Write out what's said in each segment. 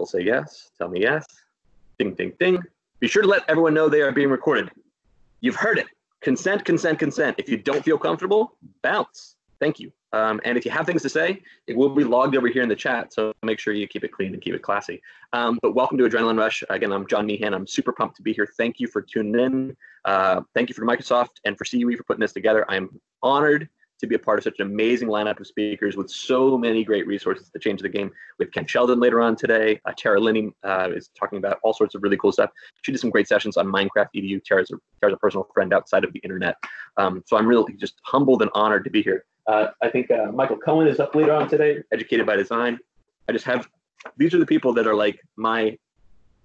people say yes. Tell me yes. Ding, ding, ding. Be sure to let everyone know they are being recorded. You've heard it. Consent, consent, consent. If you don't feel comfortable, bounce. Thank you. Um, and if you have things to say, it will be logged over here in the chat. So make sure you keep it clean and keep it classy. Um, but welcome to EDrenaline Rush. Again, I'm John Meehan. I'm super pumped to be here. Thank you for tuning in. Uh, thank you for Microsoft and for CUE for putting this together. I'm honored to be a part of such an amazing lineup of speakers with so many great resources to change the game. We have Ken Shelton later on today. Uh, Tara Linney uh, is talking about all sorts of really cool stuff. She did some great sessions on Minecraft EDU. Tara's a, Tara's a personal friend outside of the internet. Um, so I'm really just humbled and honored to be here. Uh, I think uh, Michael Cohen is up later on today, educated by design. I just have, these are the people that are like my,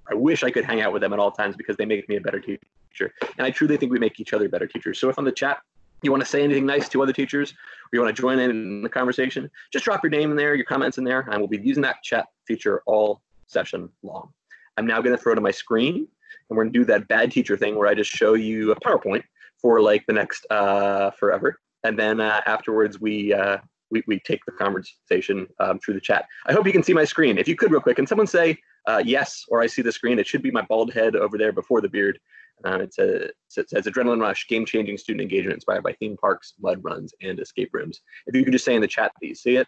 I wish I could hang out with them at all times because they make me a better teacher. And I truly think we make each other better teachers. So if on the chat you want to say anything nice to other teachers, or you want to join in in the conversation, just drop your name in there, your comments in there, and we'll be using that chat feature all session long. I'm now going to throw to my screen, and we're going to do that bad teacher thing where I just show you a PowerPoint for like the next uh, forever and then uh, afterwards we, uh, we we take the conversation um, through the chat. I hope you can see my screen. If you could, real quick, can someone say uh, yes, or I see the screen? It should be my bald head over there before the beard. Um, it, says, it says EDrenaline Rush, game-changing student engagement inspired by theme parks, mud runs, and escape rooms. If you could just say in the chat that you see it,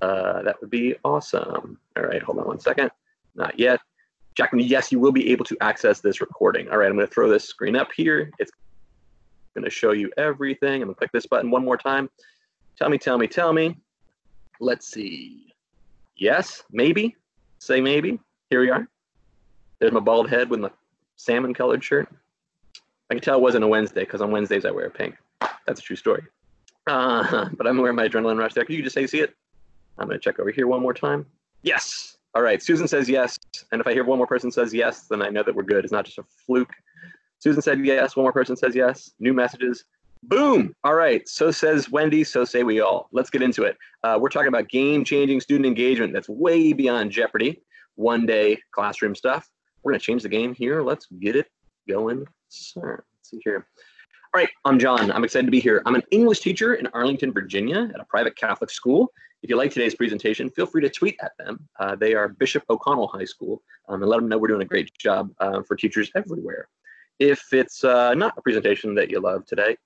uh, that would be awesome. All right, hold on one second. Not yet. Jacqueline, yes, you will be able to access this recording. All right, I'm going to throw this screen up here. It's going to show you everything. I'm going to click this button one more time. Tell me, tell me, tell me. Let's see. Yes, maybe. Say maybe. Here we are. There's my bald head with my salmon colored shirt. I can tell it wasn't a Wednesday because on Wednesdays I wear pink. That's a true story. Uh, but I'm wearing my adrenaline rush there. Can you just say see it? I'm going to check over here one more time. Yes. All right. Susan says yes. And if I hear one more person says yes, then I know that we're good. It's not just a fluke. Susan said yes. One more person says yes. New messages. Boom. All right. So says Wendy. So say we all. Let's get into it. Uh, we're talking about game changing student engagement that's way beyond Jeopardy, one day classroom stuff. We're going to change the game here. Let's get it going. Sir. Let's see here. All right. I'm John. I'm excited to be here. I'm an English teacher in Arlington, Virginia at a private Catholic school. If you like today's presentation, feel free to tweet at them. Uh, they are Bishop O'Connell High School um, and let them know we're doing a great job uh, for teachers everywhere. If it's uh, not a presentation that you love today,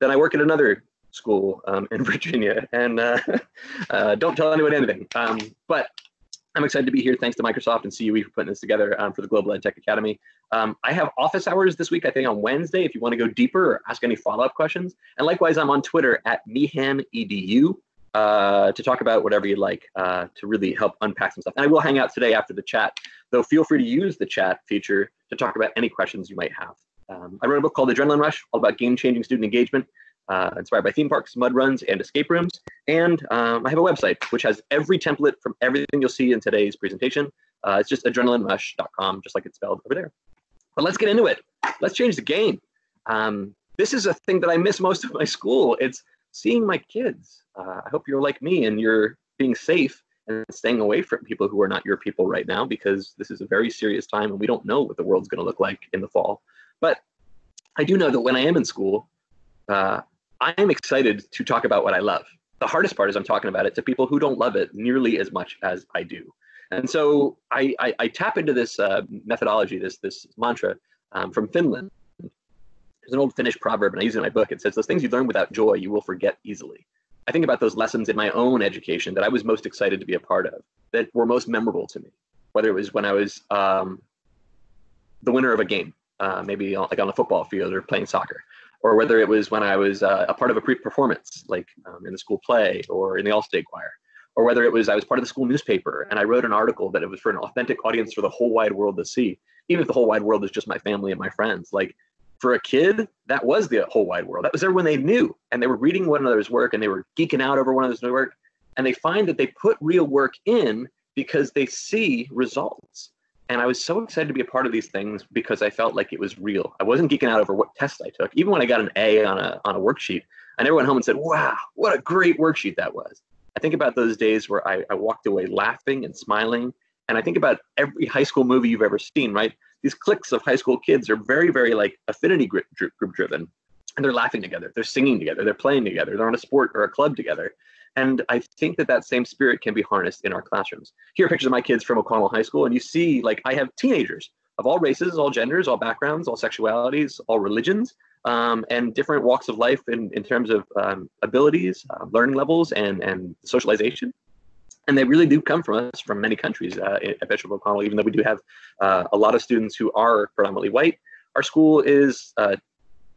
then I work at another school um, in Virginia and uh, uh, don't tell anyone anything. Um, but I'm excited to be here. Thanks to Microsoft and CUE for putting this together um, for the Global Ed Tech Academy. Um, I have office hours this week, I think on Wednesday, if you want to go deeper or ask any follow-up questions. And likewise, I'm on Twitter at MeehanEDU uh, to talk about whatever you'd like uh, to really help unpack some stuff. And I will hang out today after the chat, though feel free to use the chat feature to talk about any questions you might have. Um, I wrote a book called EDrenaline Rush, all about game-changing student engagement, uh, inspired by theme parks, mud runs, and escape rooms. And um, I have a website which has every template from everything you'll see in today's presentation. Uh, it's just edrenalinerush.com, just like it's spelled over there. But let's get into it. Let's change the game. Um, this is a thing that I miss most of my school. It's seeing my kids. Uh, I hope you're like me and you're being safe and staying away from people who are not your people right now because this is a very serious time and we don't know what the world's going to look like in the fall. But I do know that when I am in school, uh, I am excited to talk about what I love. The hardest part is I'm talking about it to people who don't love it nearly as much as I do. And so I, I, I tap into this uh, methodology, this, this mantra um, from Finland. There's an old Finnish proverb, and I use it in my book. It says, Those things you learn without joy, you will forget easily. I think about those lessons in my own education that I was most excited to be a part of, that were most memorable to me, whether it was when I was um, the winner of a game, uh, maybe like on a football field or playing soccer, or whether it was when I was uh, a part of a pre-performance, like um, in the school play or in the All-State Choir, or whether it was I was part of the school newspaper and I wrote an article that it was for an authentic audience for the whole wide world to see, even if the whole wide world is just my family and my friends. Like for a kid, that was the whole wide world. That was everyone they knew. And they were reading one another's work and they were geeking out over one another's work. And they find that they put real work in because they see results. And I was so excited to be a part of these things because I felt like it was real. I wasn't geeking out over what test I took. Even when I got an A on a, on a worksheet, I never went home and said, wow, what a great worksheet that was. I think about those days where I, I walked away laughing and smiling. And I think about every high school movie you've ever seen, right? these cliques of high school kids are very, very like affinity group, group driven. And they're laughing together, they're singing together, they're playing together, they're on a sport or a club together. And I think that that same spirit can be harnessed in our classrooms. Here are pictures of my kids from O'Connell High School, and you see, like, I have teenagers of all races, all genders, all backgrounds, all sexualities, all religions, um, and different walks of life in, in terms of um, abilities, uh, learning levels, and, and socialization. And they really do come from us from many countries uh, at Bishop O'Connell, even though we do have uh, a lot of students who are predominantly white. Our school is uh,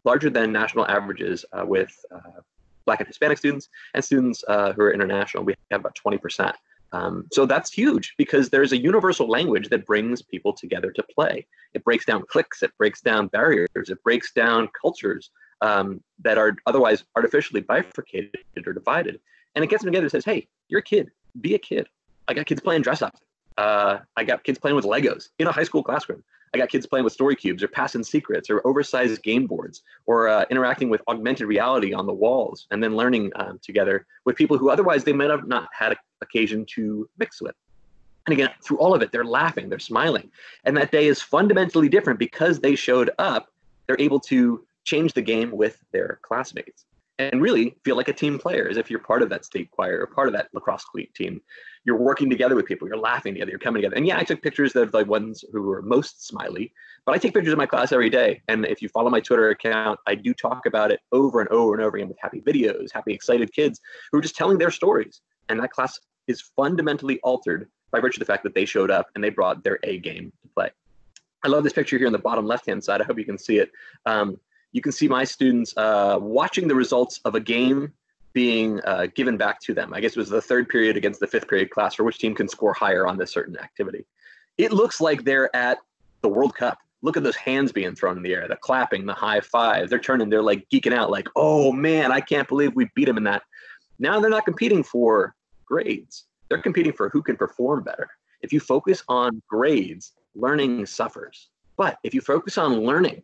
larger than national averages uh, with uh, Black and Hispanic students and students uh, who are international. We have about 20%. Um, so that's huge because there's a universal language that brings people together to play. It breaks down cliques, it breaks down barriers, it breaks down cultures um, that are otherwise artificially bifurcated or divided. And it gets them together and says, hey, you're a kid, be a kid. I got kids playing dress up. Uh, I got kids playing with Legos in a high school classroom. I got kids playing with story cubes or passing secrets or oversized game boards or uh, interacting with augmented reality on the walls and then learning um, together with people who otherwise they might have not had occasion to mix with. And again, through all of it, they're laughing, they're smiling. And that day is fundamentally different because they showed up. They're able to change the game with their classmates and really feel like a team player as if you're part of that state choir or part of that lacrosse team. You're working together with people, you're laughing together, you're coming together. And yeah, I took pictures of the ones who were most smiley, but I take pictures of my class every day. And if you follow my Twitter account, I do talk about it over and over and over again with happy videos, happy, excited kids who are just telling their stories. And that class is fundamentally altered by virtue of the fact that they showed up and they brought their A game to play. I love this picture here on the bottom left hand side. I hope you can see it. Um, you can see my students uh, watching the results of a game being uh, given back to them. I guess it was the third period against the fifth period class for which team can score higher on this certain activity. It looks like they're at the World Cup. Look at those hands being thrown in the air, the clapping, the high five. They're turning, they're like geeking out, like, oh man, I can't believe we beat them in that. Now they're not competing for grades, they're competing for who can perform better. If you focus on grades, learning suffers. But if you focus on learning,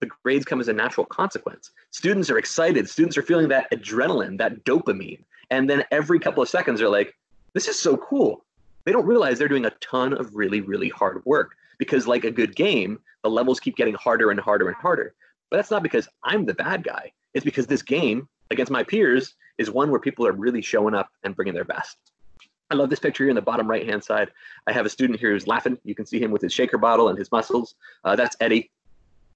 the grades come as a natural consequence. Students are excited. Students are feeling that adrenaline, that dopamine. And then every couple of seconds, they're like, this is so cool. They don't realize they're doing a ton of really, really hard work because, like a good game, the levels keep getting harder and harder and harder. But that's not because I'm the bad guy. It's because this game against my peers is one where people are really showing up and bringing their best. I love this picture here in the bottom right hand side. I have a student here who's laughing. You can see him with his shaker bottle and his muscles. Uh, that's Eddie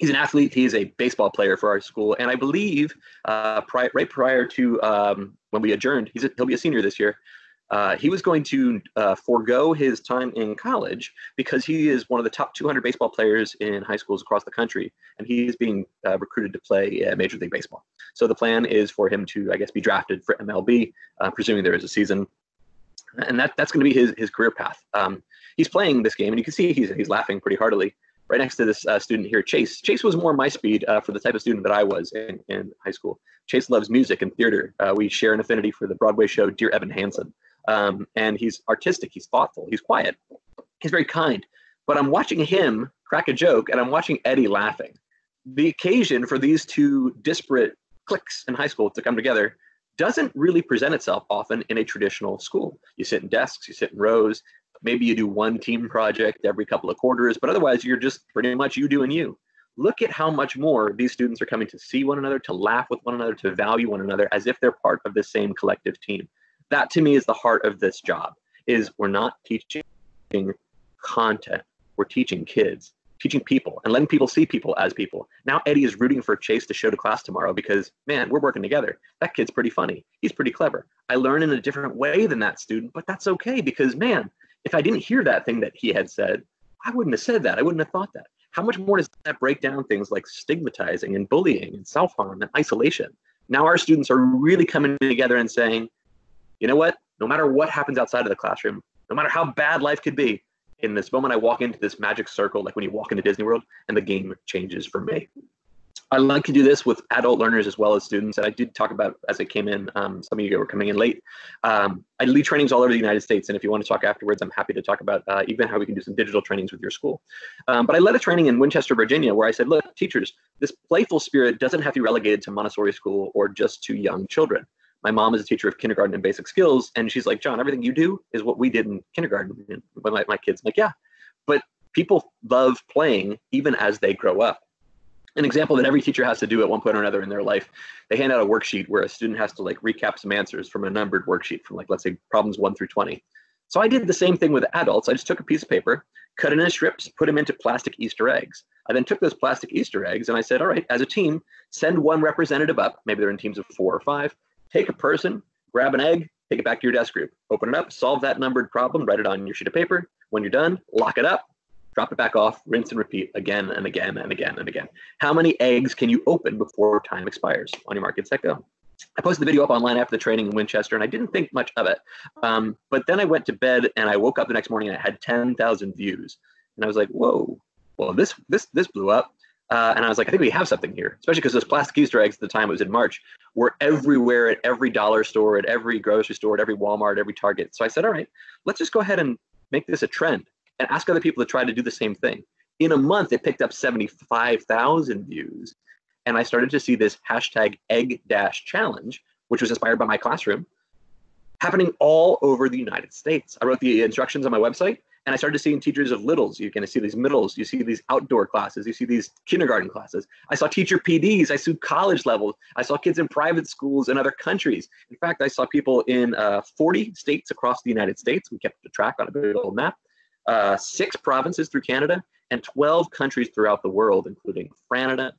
he's an athlete. He's a baseball player for our school, and I believe uh, pri- right prior to um, when we adjourned, he's a, he'll be a senior this year. Uh, he was going to uh, forego his time in college because he is one of the top 200 baseball players in high schools across the country, and he is being uh, recruited to play Major League Baseball. So the plan is for him to, I guess, be drafted for MLB, uh, presuming there is a season, and that that's going to be his his career path. Um, he's playing this game, and you can see he's he's laughing pretty heartily right next to this uh, student here, Chase. Chase was more my speed uh, for the type of student that I was in, in high school. Chase loves music and theater. Uh, we share an affinity for the Broadway show Dear Evan Hansen. Um, and he's artistic, he's thoughtful, he's quiet, he's very kind. But I'm watching him crack a joke and I'm watching Eddie laughing. The occasion for these two disparate cliques in high school to come together doesn't really present itself often in a traditional school. You sit in desks, you sit in rows, Maybe you do one team project every couple of quarters, but otherwise you're just pretty much you doing you. Look at how much more these students are coming to see one another, to laugh with one another, to value one another as if they're part of the same collective team. That to me is the heart of this job is we're not teaching content, we're teaching kids teaching people and letting people see people as people. Now Eddie is rooting for Chase to show to class tomorrow because man, we're working together. That kid's pretty funny. He's pretty clever. I learn in a different way than that student, but that's okay because man, if I didn't hear that thing that he had said, I wouldn't have said that. I wouldn't have thought that. How much more does that break down things like stigmatizing and bullying and self harm and isolation? Now our students are really coming together and saying, you know what? No matter what happens outside of the classroom, no matter how bad life could be, in this moment I walk into this magic circle, like when you walk into Disney World, and the game changes for me. I like to do this with adult learners as well as students. And I did talk about as it came in. Um, some of you were coming in late. Um, I lead trainings all over the United States, and if you want to talk afterwards, I'm happy to talk about uh, even how we can do some digital trainings with your school. Um, but I led a training in Winchester, Virginia, where I said, "Look, teachers, this playful spirit doesn't have to be relegated to Montessori school or just to young children." My mom is a teacher of kindergarten and basic skills, and she's like, "John, everything you do is what we did in kindergarten my, my kids." I'm like, yeah, but people love playing even as they grow up an example that every teacher has to do at one point or another in their life. They hand out a worksheet where a student has to like recap some answers from a numbered worksheet from like let's say problems 1 through 20 so i did the same thing with adults. I just took a piece of paper cut it into strips put them into plastic easter eggs. I then took those plastic easter eggs and i said all right as a team send one representative up maybe they're in teams of four or five. Take a person grab an egg take it back to your desk group. Open it up solve that numbered problem write it on your sheet of paper. When you're done lock it up drop it back off, rinse and repeat again and again and again and again. How many eggs can you open before time expires on your market set go? I posted the video up online after the training in Winchester, and I didn't think much of it. Um, but then I went to bed, and I woke up the next morning, and it had 10,000 views, and I was like, "Whoa! Well, this this this blew up." Uh, and I was like, I think we have something here, especially because those plastic Easter eggs at the time, it was in March, were everywhere at every dollar store, at every grocery store, at every Walmart, every Target. So I said, all right, let's just go ahead and make this a trend and ask other people to try to do the same thing. In a month, it picked up 75,000 views. And I started to see this hashtag egg dash challenge, which was inspired by my classroom, happening all over the United States. I wrote the instructions on my website and I started to seeing teachers of littles. You can see these middles, you see these outdoor classes, you see these kindergarten classes. I saw teacher PDs, I saw college levels, I saw kids in private schools in other countries. In fact, I saw people in uh, 40 states across the United States. We kept a track on a big old map uh, six provinces through Canada and 12 countries throughout the world, including Canada,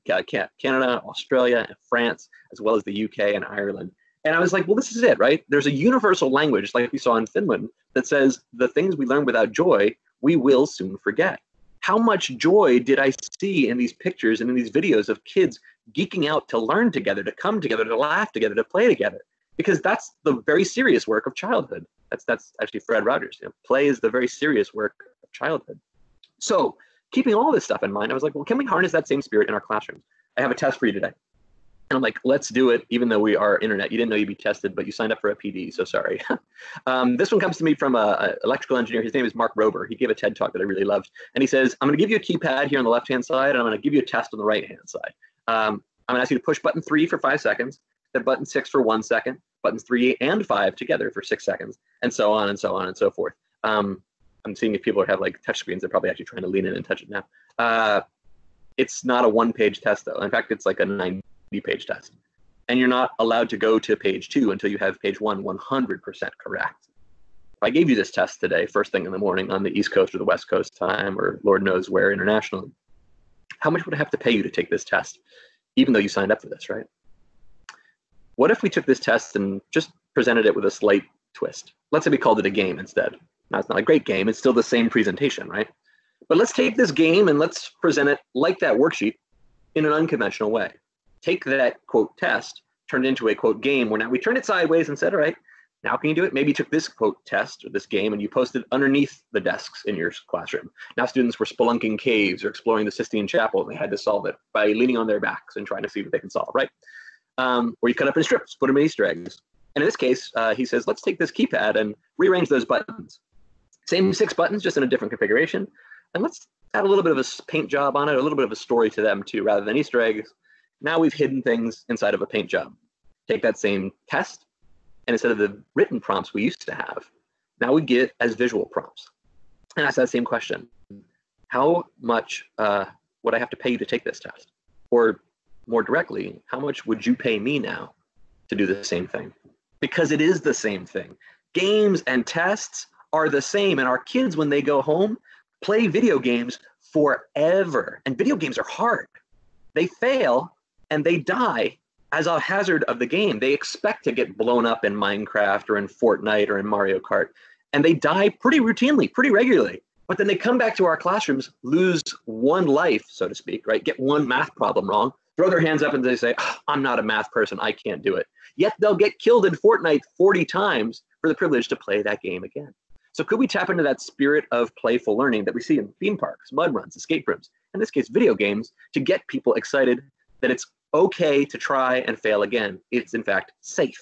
Canada, Australia, and France, as well as the UK and Ireland. And I was like, well, this is it, right? There's a universal language, like we saw in Finland, that says the things we learn without joy, we will soon forget. How much joy did I see in these pictures and in these videos of kids geeking out to learn together, to come together, to laugh together, to play together? Because that's the very serious work of childhood. That's that's actually Fred Rogers. You know, play is the very serious work of childhood. So keeping all this stuff in mind, I was like, well, can we harness that same spirit in our classrooms? I have a test for you today. And I'm like, let's do it, even though we are internet. You didn't know you'd be tested, but you signed up for a PD, so sorry. um, this one comes to me from an electrical engineer. His name is Mark Rober. He gave a TED talk that I really loved. And he says, I'm going to give you a keypad here on the left hand side, and I'm going to give you a test on the right hand side. Um, I'm going to ask you to push button three for five seconds, then button six for one second, buttons three and five together for six seconds, and so on and so on and so forth. Um, I'm seeing if people have like touch screens, they're probably actually trying to lean in and touch it now. Uh, it's not a one page test though. In fact, it's like a 90 page test. And you're not allowed to go to page two until you have page one 100% correct. If I gave you this test today, first thing in the morning on the East Coast or the West Coast time, or Lord knows where internationally, how much would I have to pay you to take this test, even though you signed up for this, right? What if we took this test and just presented it with a slight twist? Let's say we called it a game instead. Now, it's not a great game, it's still the same presentation, right? But let's take this game and let's present it like that worksheet in an unconventional way. Take that quote test, turn it into a quote game where now we turn it sideways and said, all right, now can you do it? Maybe you took this quote test or this game and you posted underneath the desks in your classroom. Now students were spelunking caves or exploring the Sistine Chapel and they had to solve it by leaning on their backs and trying to see what they can solve, right? Um, where you cut up in strips, put them in Easter eggs. And in this case, uh, he says, let's take this keypad and rearrange those buttons. Same six buttons, just in a different configuration. And let's add a little bit of a paint job on it, a little bit of a story to them too, rather than Easter eggs. Now we've hidden things inside of a paint job. Take that same test, and instead of the written prompts we used to have, now we get as visual prompts. And ask that same question. How much uh, would I have to pay you to take this test? Or more directly, how much would you pay me now to do the same thing? Because it is the same thing. Games and tests are the same. And our kids, when they go home, play video games forever. And video games are hard. They fail and they die as a hazard of the game. They expect to get blown up in Minecraft or in Fortnite or in Mario Kart. And they die pretty routinely, pretty regularly. But then they come back to our classrooms, lose one life, so to speak, right? Get one math problem wrong, throw their hands up and they say, oh, I'm not a math person, I can't do it. Yet they'll get killed in Fortnite 40 times for the privilege to play that game again. So could we tap into that spirit of playful learning that we see in theme parks, mud runs, escape rooms, in this case, video games, to get people excited that it's okay to try and fail again. It's in fact safe.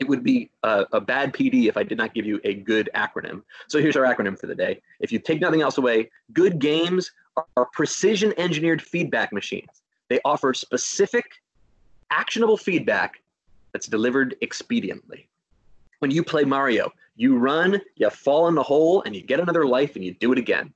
It would be a, a, bad PD if I did not give you a good acronym. So here's our acronym for the day. If you take nothing else away, good games are precision engineered feedback machines they offer specific, actionable feedback that's delivered expediently. When you play Mario, you run, you fall in the hole, and you get another life and you do it again.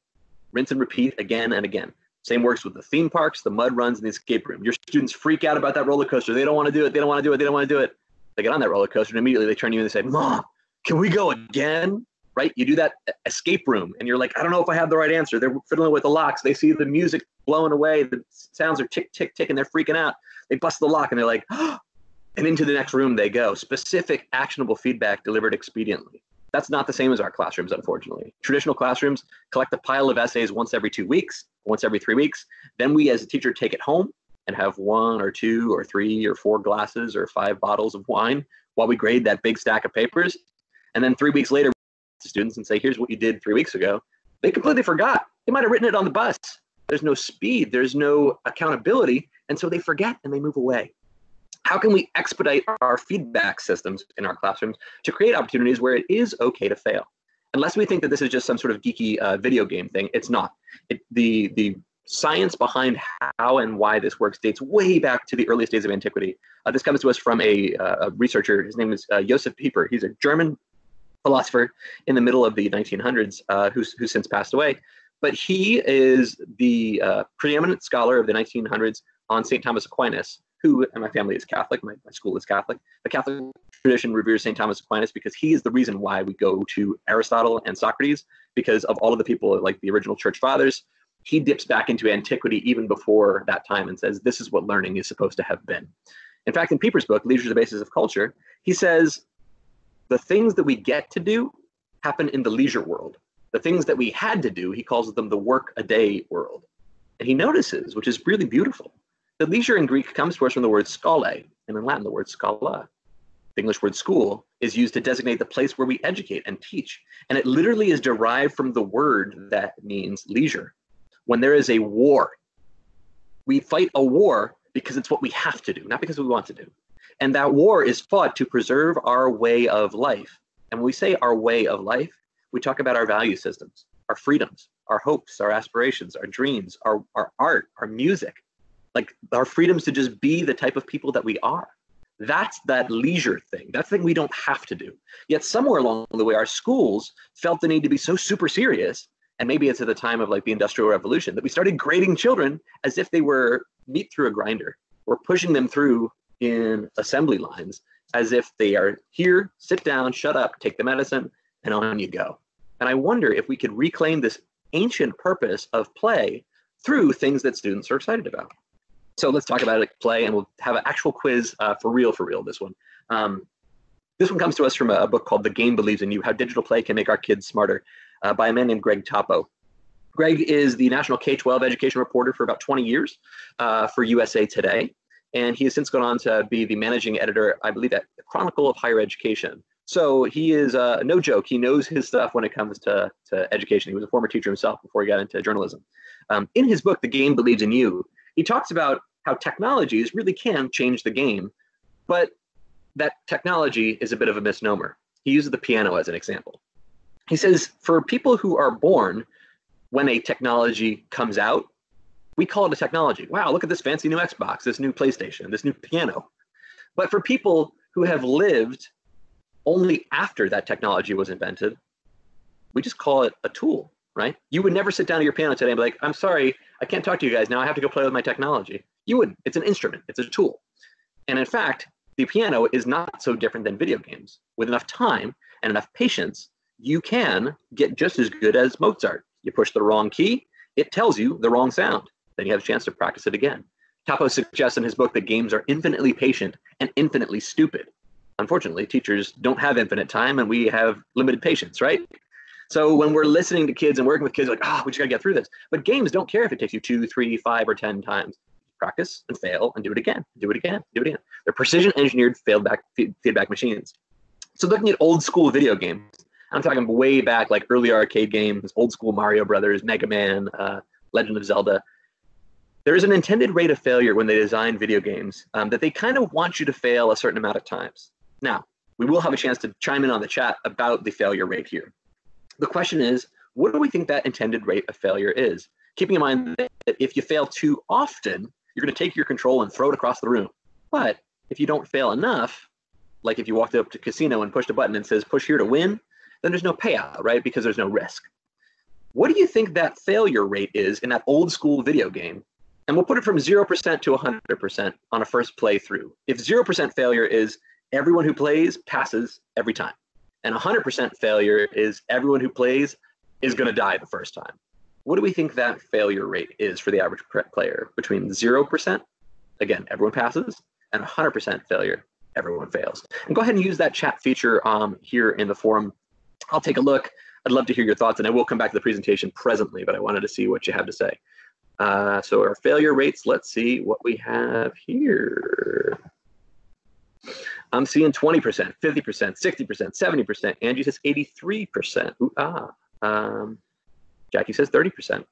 Rinse and repeat again and again. Same works with the theme parks, the mud runs, and the escape room. Your students freak out about that roller coaster. They don't want to do it. They don't want to do it. They don't want to do it. They get on that roller coaster and immediately they turn to you and they say, Mom, can we go again? Right? You do that escape room and you're like, I don't know if I have the right answer. They're fiddling with the locks. They see the music blowing away. The sounds are tick, tick, tick, and they're freaking out. They bust the lock and they're like, oh, and into the next room they go. Specific, actionable feedback delivered expediently. That's not the same as our classrooms, unfortunately. Traditional classrooms collect a pile of essays once every two weeks, once every three weeks. Then we, as a teacher, take it home and have one or two or three or four glasses or five bottles of wine while we grade that big stack of papers. And then three weeks later, to students and say, here's what you did three weeks ago. They completely forgot. They might have written it on the bus. There's no speed, there's no accountability. And so they forget and they move away how can we expedite our feedback systems in our classrooms to create opportunities where it is okay to fail? Unless we think that this is just some sort of geeky uh, video game thing, it's not. It, the, the science behind how and why this works dates way back to the earliest days of antiquity. Uh, this comes to us from a, uh, a researcher. His name is uh, Josef Pieper. He's a German philosopher in the middle of the 1900s uh, who's, who's since passed away. But he is the uh, preeminent scholar of the 1900s on St. Thomas Aquinas, who, and my family is Catholic, my, my school is Catholic. The Catholic tradition reveres St. Thomas Aquinas because he is the reason why we go to Aristotle and Socrates, because of all of the people like the original church fathers. He dips back into antiquity even before that time and says, this is what learning is supposed to have been. In fact, in Pieper's book, Leisure is the Basis of Culture, he says, the things that we get to do happen in the leisure world. The things that we had to do, he calls them the work a day world. And he notices, which is really beautiful, that leisure in Greek comes to us from the word schole, and in Latin, the word schola. The English word school is used to designate the place where we educate and teach. And it literally is derived from the word that means leisure. When there is a war, we fight a war because it's what we have to do, not because we want to do. And that war is fought to preserve our way of life. And when we say our way of life, we talk about our value systems, our freedoms, our hopes, our aspirations, our dreams, our, our art, our music, like our freedoms to just be the type of people that we are. That's that leisure thing. That's the thing we don't have to do. Yet somewhere along the way, our schools felt the need to be so super serious. And maybe it's at the time of like the Industrial Revolution that we started grading children as if they were meat through a grinder. We're pushing them through in assembly lines as if they are here, sit down, shut up, take the medicine, and on you go. And I wonder if we could reclaim this ancient purpose of play through things that students are excited about. So let's talk about it, play, and we'll have an actual quiz uh, for real, for real, this one. Um, this one comes to us from a, book called The Game Believes in You, How Digital Play Can Make Our Kids Smarter uh, by a man named Greg Toppo. Greg is the national K-12 education reporter for about 20 years uh, for USA Today. And he has since gone on to be the managing editor, I believe, at the Chronicle of Higher Education. So he is uh, no joke. He knows his stuff when it comes to, to education. He was a former teacher himself before he got into journalism. Um, in his book, The Game Believes in You, he talks about how technologies really can change the game, but that technology is a bit of a misnomer. He uses the piano as an example. He says for people who are born when a technology comes out, we call it a technology. Wow, look at this fancy new Xbox, this new PlayStation, this new piano. But for people who have lived only after that technology was invented, we just call it a tool, right? You would never sit down at your piano today and be like, I'm sorry, I can't talk to you guys now. I have to go play with my technology. You wouldn't. It's an instrument, it's a tool. And in fact, the piano is not so different than video games. With enough time and enough patience, you can get just as good as Mozart. You push the wrong key, it tells you the wrong sound. Then you have a chance to practice it again. Toppo suggests in his book that games are infinitely patient and infinitely stupid. Unfortunately, teachers don't have infinite time and we have limited patience, right? So when we're listening to kids and working with kids, like, ah, oh, we just gotta get through this. But games don't care if it takes you two, three, five, or 10 times practice and fail and do it again, do it again, do it again. They're precision engineered feedback, feedback machines. So looking at old school video games, I'm talking way back, like early arcade games, old school Mario Brothers, Mega Man, uh, Legend of Zelda. There is an intended rate of failure when they design video games um, that they kind of want you to fail a certain amount of times. Now, we will have a chance to chime in on the chat about the failure rate here. The question is, what do we think that intended rate of failure is? Keeping in mind that if you fail too often, you're going to take your control and throw it across the room. But if you don't fail enough, like if you walked up to casino and pushed a button and says push here to win, then there's no payout, right? Because there's no risk. What do you think that failure rate is in that old school video game? And we'll put it from 0% to 100% on a first playthrough. If 0% failure is everyone who plays passes every time, and 100% failure is everyone who plays is going to die the first time. What do we think that failure rate is for the average player between 0%, again, everyone passes, and 100% failure, everyone fails? And go ahead and use that chat feature um, here in the forum. I'll take a look. I'd love to hear your thoughts, and I will come back to the presentation presently, but I wanted to see what you have to say. Uh, so our failure rates, let's see what we have here. I'm seeing 20%, 50%, 60%, 70%. Angie says 83%. Ooh, ah. Um, Jackie says 30%.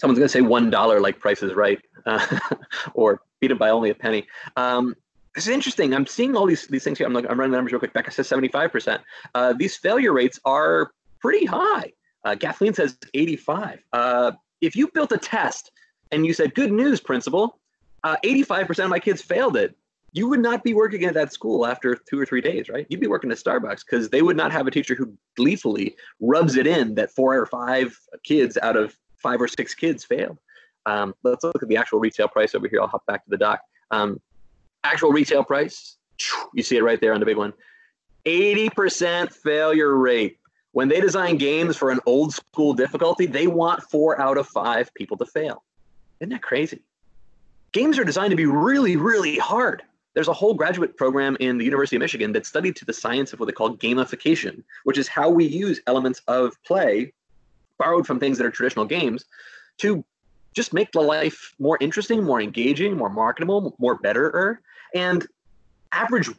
Someone's going to say $1 like Price is Right uh, or beat it by only a penny. Um, this is interesting. I'm seeing all these, these things here. I'm, like, I'm running the numbers real quick. Becca says 75%. Uh, these failure rates are pretty high. Uh, Kathleen says 85. Uh, if you built a test and you said, good news, principal, 85% uh, of my kids failed it, you would not be working at that school after two or three days, right? You'd be working at Starbucks because they would not have a teacher who gleefully rubs it in that four or five kids out of five or six kids failed. Um, let's look at the actual retail price over here. I'll hop back to the doc. Um, actual retail price, you see it right there on the big one 80% failure rate. When they design games for an old school difficulty, they want four out of five people to fail. Isn't that crazy? Games are designed to be really, really hard there's a whole graduate program in the University of Michigan that studied to the science of what they call gamification, which is how we use elements of play borrowed from things that are traditional games to just make the life more interesting, more engaging, more marketable, more better. And average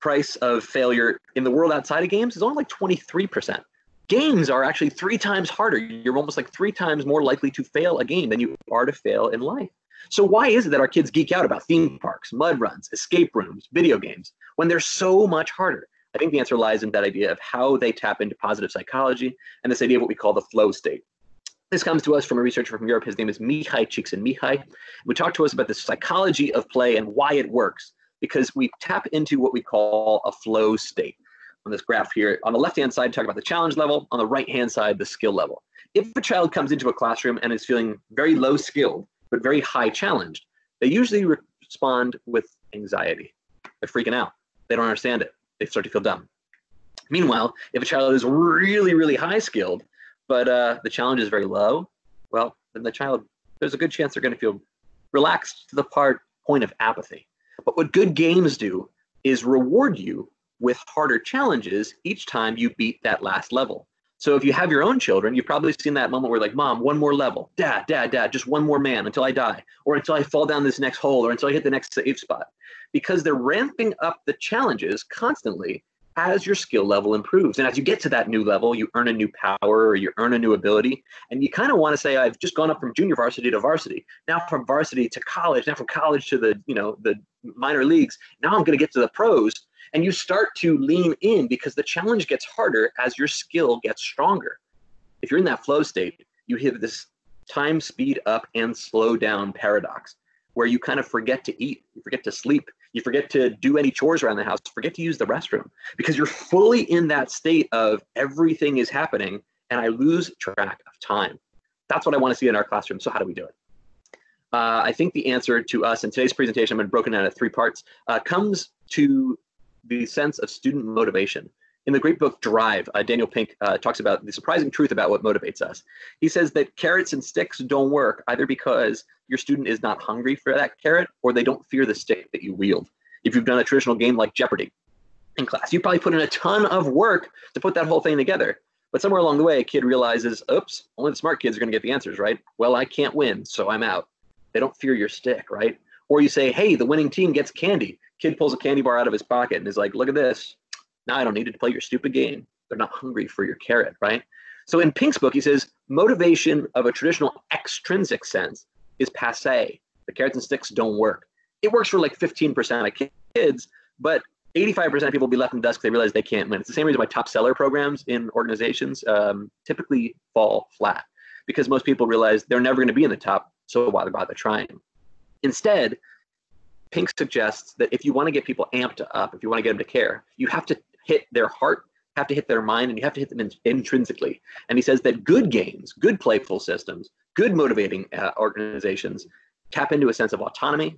price of failure in the world outside of games is only like 23%. Games are actually three times harder. You're almost like three times more likely to fail a game than you are to fail in life. So why is it that our kids geek out about theme parks, mud runs, escape rooms, video games when they're so much harder? I think the answer lies in that idea of how they tap into positive psychology and this idea of what we call the flow state. This comes to us from a researcher from Europe. His name is Mihaly Csikszentmihalyi. We talked to us about the psychology of play and why it works because we tap into what we call a flow state. On this graph here, on the left-hand side, talk about the challenge level. On the right-hand side, the skill level. If a child comes into a classroom and is feeling very low skilled, but very high challenged, they usually respond with anxiety. They're freaking out. They don't understand it. They start to feel dumb. Meanwhile, if a child is really, really high skilled, but uh, the challenge is very low, well, then the child, there's a good chance they're going to feel relaxed to the part point of apathy. But what good games do is reward you with harder challenges each time you beat that last level. So if you have your own children, you've probably seen that moment where like, mom, one more level, dad, dad, dad, just one more man until I die, or until I fall down this next hole, or until I hit the next safe spot. Because they're ramping up the challenges constantly as your skill level improves. And as you get to that new level, you earn a new power or you earn a new ability. And you kind of want to say, I've just gone up from junior varsity to varsity, now from varsity to college, now from college to the, you know, the minor leagues. Now I'm going to get to the pros and you start to lean in because the challenge gets harder as your skill gets stronger. If you're in that flow state, you hit this time speed up and slow down paradox where you kind of forget to eat, you forget to sleep, you forget to do any chores around the house, forget to use the restroom because you're fully in that state of everything is happening and I lose track of time. That's what I want to see in our classroom. So, how do we do it? Uh, I think the answer to us in today's presentation, I've been broken down into three parts, uh, comes to the sense of student motivation. In the great book Drive, uh, Daniel Pink uh, talks about the surprising truth about what motivates us. He says that carrots and sticks don't work either because your student is not hungry for that carrot or they don't fear the stick that you wield. If you've done a traditional game like Jeopardy in class, you probably put in a ton of work to put that whole thing together. But somewhere along the way, a kid realizes, oops, only the smart kids are going to get the answers, right? Well, I can't win, so I'm out. They don't fear your stick, right? Or you say, hey, the winning team gets candy. Kid pulls a candy bar out of his pocket and is like, look at this. Now I don't need to play your stupid game. They're not hungry for your carrot, right? So in Pink's book, he says motivation of a traditional extrinsic sense is passe. The carrots and sticks don't work. It works for like 15% of kids, but 85% of people will be left in the dust because they realize they can't win. It's the same reason why top seller programs in organizations um, typically fall flat because most people realize they're never going to be in the top, so why bother trying? Instead, Pink suggests that if you want to get people amped up, if you want to get them to care, you have to hit their heart have to hit their mind and you have to hit them in, intrinsically. And he says that good games, good playful systems, good motivating uh, organizations tap into a sense of autonomy,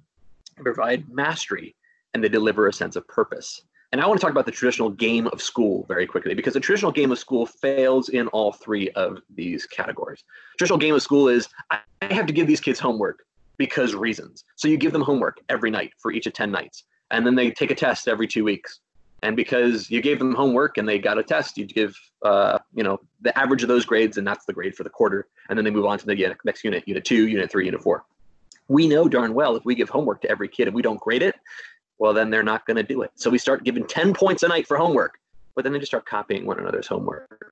provide mastery, and they deliver a sense of purpose. And I want to talk about the traditional game of school very quickly because the traditional game of school fails in all three of these categories. Traditional game of school is I have to give these kids homework because reasons. So you give them homework every night for each of 10 nights. And then they take a test every two weeks. And because you gave them homework and they got a test, you give uh, you know the average of those grades, and that's the grade for the quarter. And then they move on to the next unit, unit two, unit three, unit four. We know darn well if we give homework to every kid and we don't grade it, well then they're not going to do it. So we start giving 10 points a night for homework, but then they just start copying one another's homework.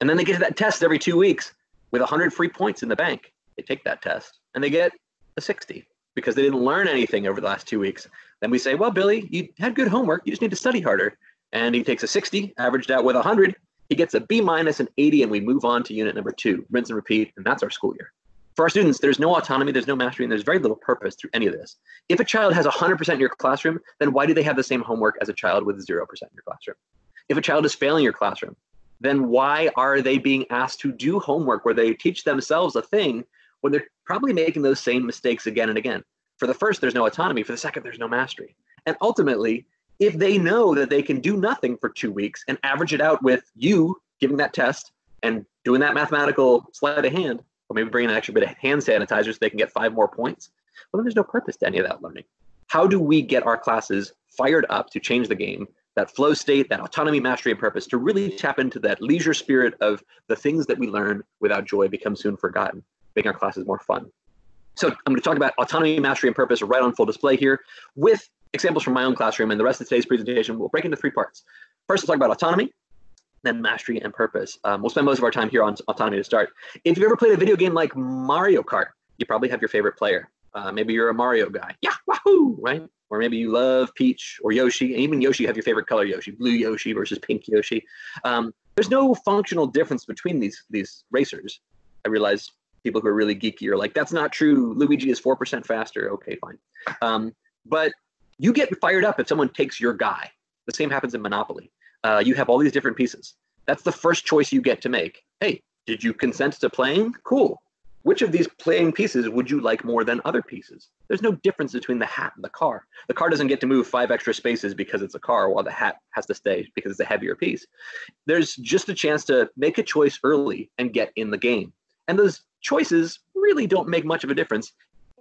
And then they get to that test every two weeks with 100 free points in the bank. They take that test and they get a 60 because they didn't learn anything over the last two weeks. Then we say, well, Billy, you had good homework. You just need to study harder. And he takes a 60, averaged out with 100. He gets a B and 80, and we move on to unit number two, rinse and repeat. And that's our school year. For our students, there's no autonomy, there's no mastery, and there's very little purpose through any of this. If a child has 100% in your classroom, then why do they have the same homework as a child with 0% in your classroom? If a child is failing your classroom, then why are they being asked to do homework where they teach themselves a thing when they're probably making those same mistakes again and again? For the first, there's no autonomy. For the second, there's no mastery. And ultimately, if they know that they can do nothing for two weeks and average it out with you giving that test and doing that mathematical sleight of hand, or maybe bringing an extra bit of hand sanitizer so they can get five more points, well, then there's no purpose to any of that learning. How do we get our classes fired up to change the game, that flow state, that autonomy, mastery, and purpose, to really tap into that leisure spirit of the things that we learn without joy become soon forgotten, making our classes more fun? So I'm going to talk about autonomy, mastery, and purpose right on full display here with examples from my own classroom. And the rest of today's presentation will break into three parts. First, we'll talk about autonomy, then mastery and purpose. Um, we'll spend most of our time here on autonomy to start. If you've ever played a video game like Mario Kart, you probably have your favorite player. Uh, maybe you're a Mario guy. Yeah, wahoo, right? Or maybe you love Peach or Yoshi. And even Yoshi, you have your favorite color Yoshi, blue Yoshi versus pink Yoshi. Um, there's no functional difference between these these racers. I realize people who are really geeky are like, that's not true. Luigi is 4% faster. Okay, fine. Um, but you get fired up if someone takes your guy. The same happens in Monopoly. Uh, you have all these different pieces. That's the first choice you get to make. Hey, did you consent to playing? Cool. Which of these playing pieces would you like more than other pieces? There's no difference between the hat and the car. The car doesn't get to move five extra spaces because it's a car, while the hat has to stay because it's a heavier piece. There's just a chance to make a choice early and get in the game. And those choices really don't make much of a difference,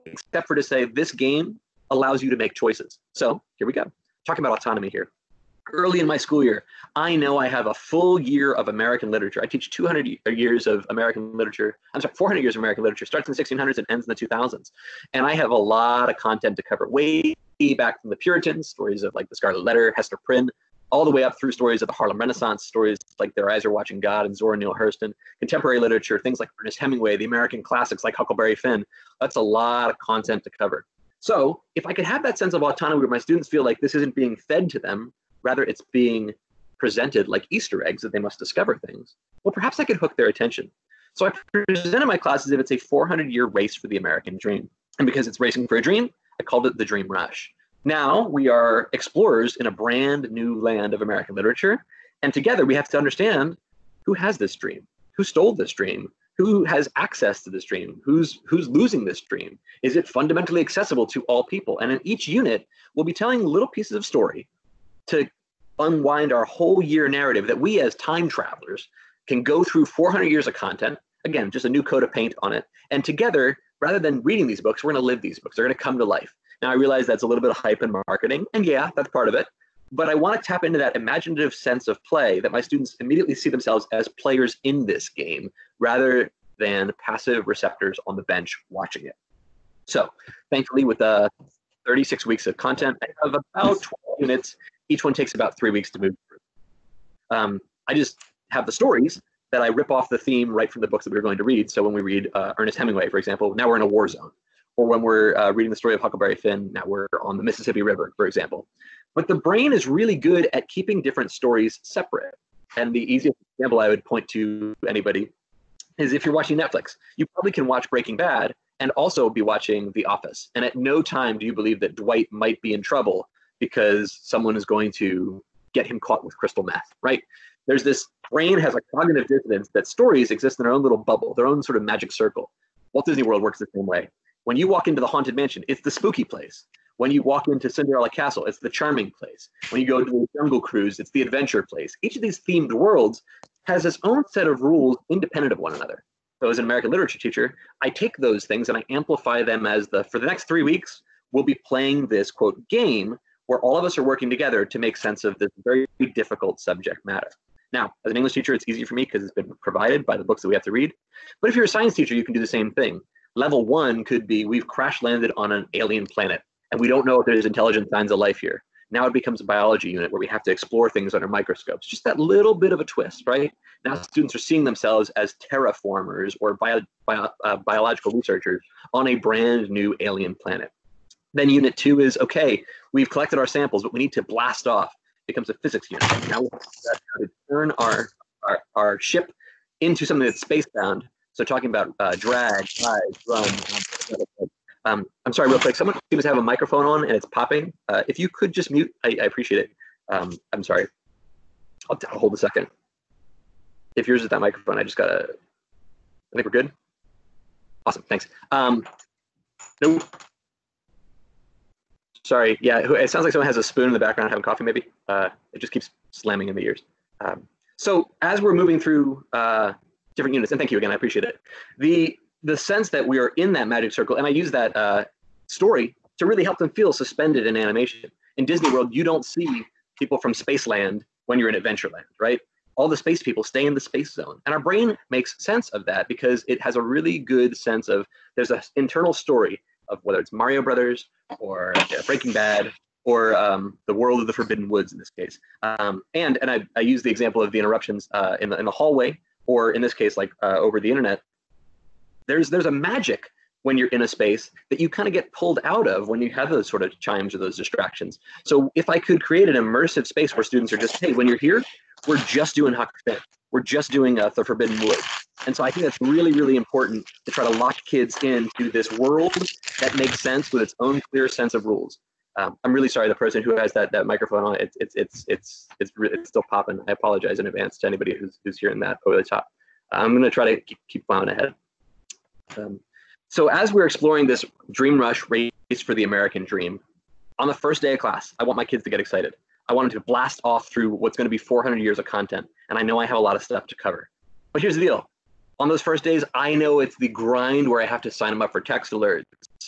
except for to say this game allows you to make choices. So here we go. Talking about autonomy here. Early in my school year, I know I have a full year of American literature. I teach 200 years of American literature. I'm sorry, 400 years of American literature. Starts in the 1600s and ends in the 2000s. And I have a lot of content to cover, way back from the Puritans, stories of like the Scarlet Letter, Hester Prynne, all the way up through stories of the Harlem Renaissance, stories like Their Eyes Are Watching God and Zora Neale Hurston, contemporary literature, things like Ernest Hemingway, the American classics like Huckleberry Finn. That's a lot of content to cover. So if I could have that sense of autonomy where my students feel like this isn't being fed to them, rather it's being presented like Easter eggs that they must discover things, well, perhaps I could hook their attention. So I presented my class as if it's a 400 year race for the American dream. And because it's racing for a dream, I called it the Dream Rush. Now we are explorers in a brand new land of American literature. And together we have to understand who has this dream, who stole this dream, who has access to this dream, who's who's losing this dream. Is it fundamentally accessible to all people? And in each unit, we'll be telling little pieces of story to unwind our whole year narrative that we as time travelers can go through 400 years of content. Again, just a new coat of paint on it. And together, rather than reading these books, we're going to live these books. They're going to come to life. Now, I realize that's a little bit of hype and marketing, and yeah, that's part of it. But I want to tap into that imaginative sense of play that my students immediately see themselves as players in this game rather than passive receptors on the bench watching it. So, thankfully, with the 36 weeks of content, I have about 12 units. Each one takes about three weeks to move through. Um, I just have the stories that I rip off the theme right from the books that we are going to read. So when we read uh, Ernest Hemingway, for example, now we're in a war zone or when we're uh, reading the story of Huckleberry Finn, now we're on the Mississippi River, for example. But the brain is really good at keeping different stories separate. And the easiest example I would point to anybody is if you're watching Netflix, you probably can watch Breaking Bad and also be watching The Office. And at no time do you believe that Dwight might be in trouble because someone is going to get him caught with crystal meth, right? There's this brain has a cognitive dissonance that stories exist in their own little bubble, their own sort of magic circle. Walt Disney World works the same way. When you walk into the haunted mansion, it's the spooky place. When you walk into Cinderella Castle, it's the charming place. When you go to the Jungle Cruise, it's the adventure place. Each of these themed worlds has its own set of rules independent of one another. So as an American literature teacher, I take those things and I amplify them as the for the next three weeks, we'll be playing this quote game where all of us are working together to make sense of this very difficult subject matter. Now, as an English teacher, it's easy for me because it's been provided by the books that we have to read. But if you're a science teacher, you can do the same thing. Level one could be we've crash landed on an alien planet and we don't know if there's intelligent signs of life here. Now it becomes a biology unit where we have to explore things under microscopes. Just that little bit of a twist, right? Now students are seeing themselves as terraformers or bio, bio, uh, biological researchers on a brand new alien planet. Then unit two is okay, we've collected our samples, but we need to blast off. It becomes a physics unit. Now we have to turn our, our, our ship into something that's spacebound. So talking about uh, drag, um, I'm sorry, real quick. Someone seems to have a microphone on and it's popping. Uh, if you could just mute, I, I appreciate it. Um, I'm sorry. I'll, I'll, hold a second. If yours is that microphone, I just gotta. I think we're good. Awesome, thanks. Um, no. Sorry, yeah, it sounds like someone has a spoon in the background having coffee. Maybe uh, it just keeps slamming in the ears. Um, so as we're moving through uh, different units, and thank you again, I appreciate it. The the sense that we are in that magic circle, and I use that uh, story to really help them feel suspended in animation. In Disney World, you don't see people from Spaceland when you're in Adventureland, right? All the space people stay in the space zone. And our brain makes sense of that because it has a really good sense of there's an internal story of whether it's Mario Brothers or Breaking Bad or um, the world of the Forbidden Woods in this case. Um, and and I, I use the example of the interruptions uh, in, the, in the hallway or in this case, like uh, over the internet there's there's a magic when you're in a space that you kind of get pulled out of when you have those sort of chimes or those distractions. So if I could create an immersive space where students are just, hey, when you're here, we're just doing Huck Finn. We're just doing uh, the Forbidden Wood. And so I think that's really, really important to try to lock kids into this world that makes sense with its own clear sense of rules. Um, I'm really sorry, the person who has that that microphone on, it's it's it's it's it's, it's still popping. I apologize in advance to anybody who's who's hearing that over the top. I'm going to try to keep, keep plowing ahead. Um, so as we're exploring this Dream Rush race for the American dream, on the first day of class, I want my kids to get excited. I want them to blast off through what's going to be 400 years of content, and I know I have a lot of stuff to cover. But here's the deal: on those first days, I know it's the grind where I have to sign them up for text alerts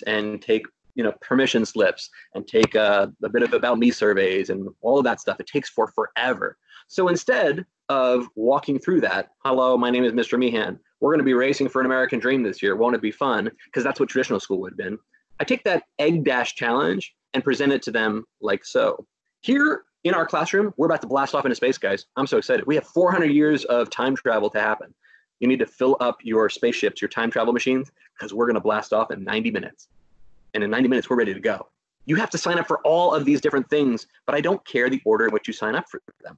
and take you know permission slips and take a, a bit of about me surveys and all of that stuff. It takes for forever. So instead of walking through that, hello, my name is Mr. Meehan we're going to be racing for an American dream this year. Won't it be fun? Because that's what traditional school would have been. I take that egg dash challenge and present it to them like so. Here in our classroom, we're about to blast off into space, guys. I'm so excited. We have 400 years of time travel to happen. You need to fill up your spaceships, your time travel machines, because we're going to blast off in 90 minutes. And in 90 minutes, we're ready to go. You have to sign up for all of these different things, but I don't care the order in which you sign up for them.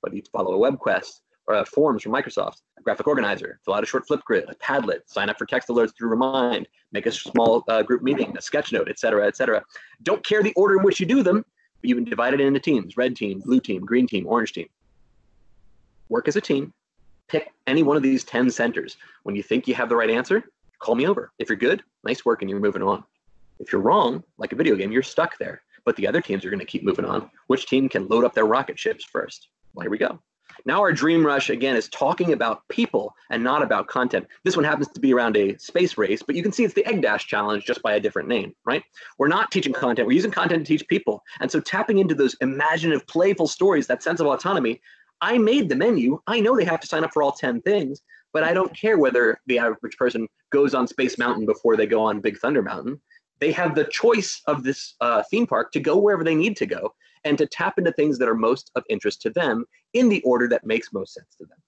Whether you follow a web quest, or uh, forms from Microsoft, a graphic organizer, fill out a short Flipgrid, a Padlet, sign up for text alerts through Remind, make a small uh, group meeting, a sketch note, et cetera, et cetera. Don't care the order in which you do them, but you can divide it into teams, red team, blue team, green team, orange team. Work as a team, pick any one of these 10 centers. When you think you have the right answer, call me over. If you're good, nice work and you're moving on. If you're wrong, like a video game, you're stuck there. But the other teams are going to keep moving on. Which team can load up their rocket ships first? Well, here we go. Now our dream rush again is talking about people and not about content. This one happens to be around a space race, but you can see it's the egg dash challenge just by a different name, right? We're not teaching content, we're using content to teach people. And so tapping into those imaginative, playful stories, that sense of autonomy, I made the menu. I know they have to sign up for all 10 things, but I don't care whether the average person goes on Space Mountain before they go on Big Thunder Mountain. They have the choice of this uh, theme park to go wherever they need to go and to tap into things that are most of interest to them in the order that makes most sense to them.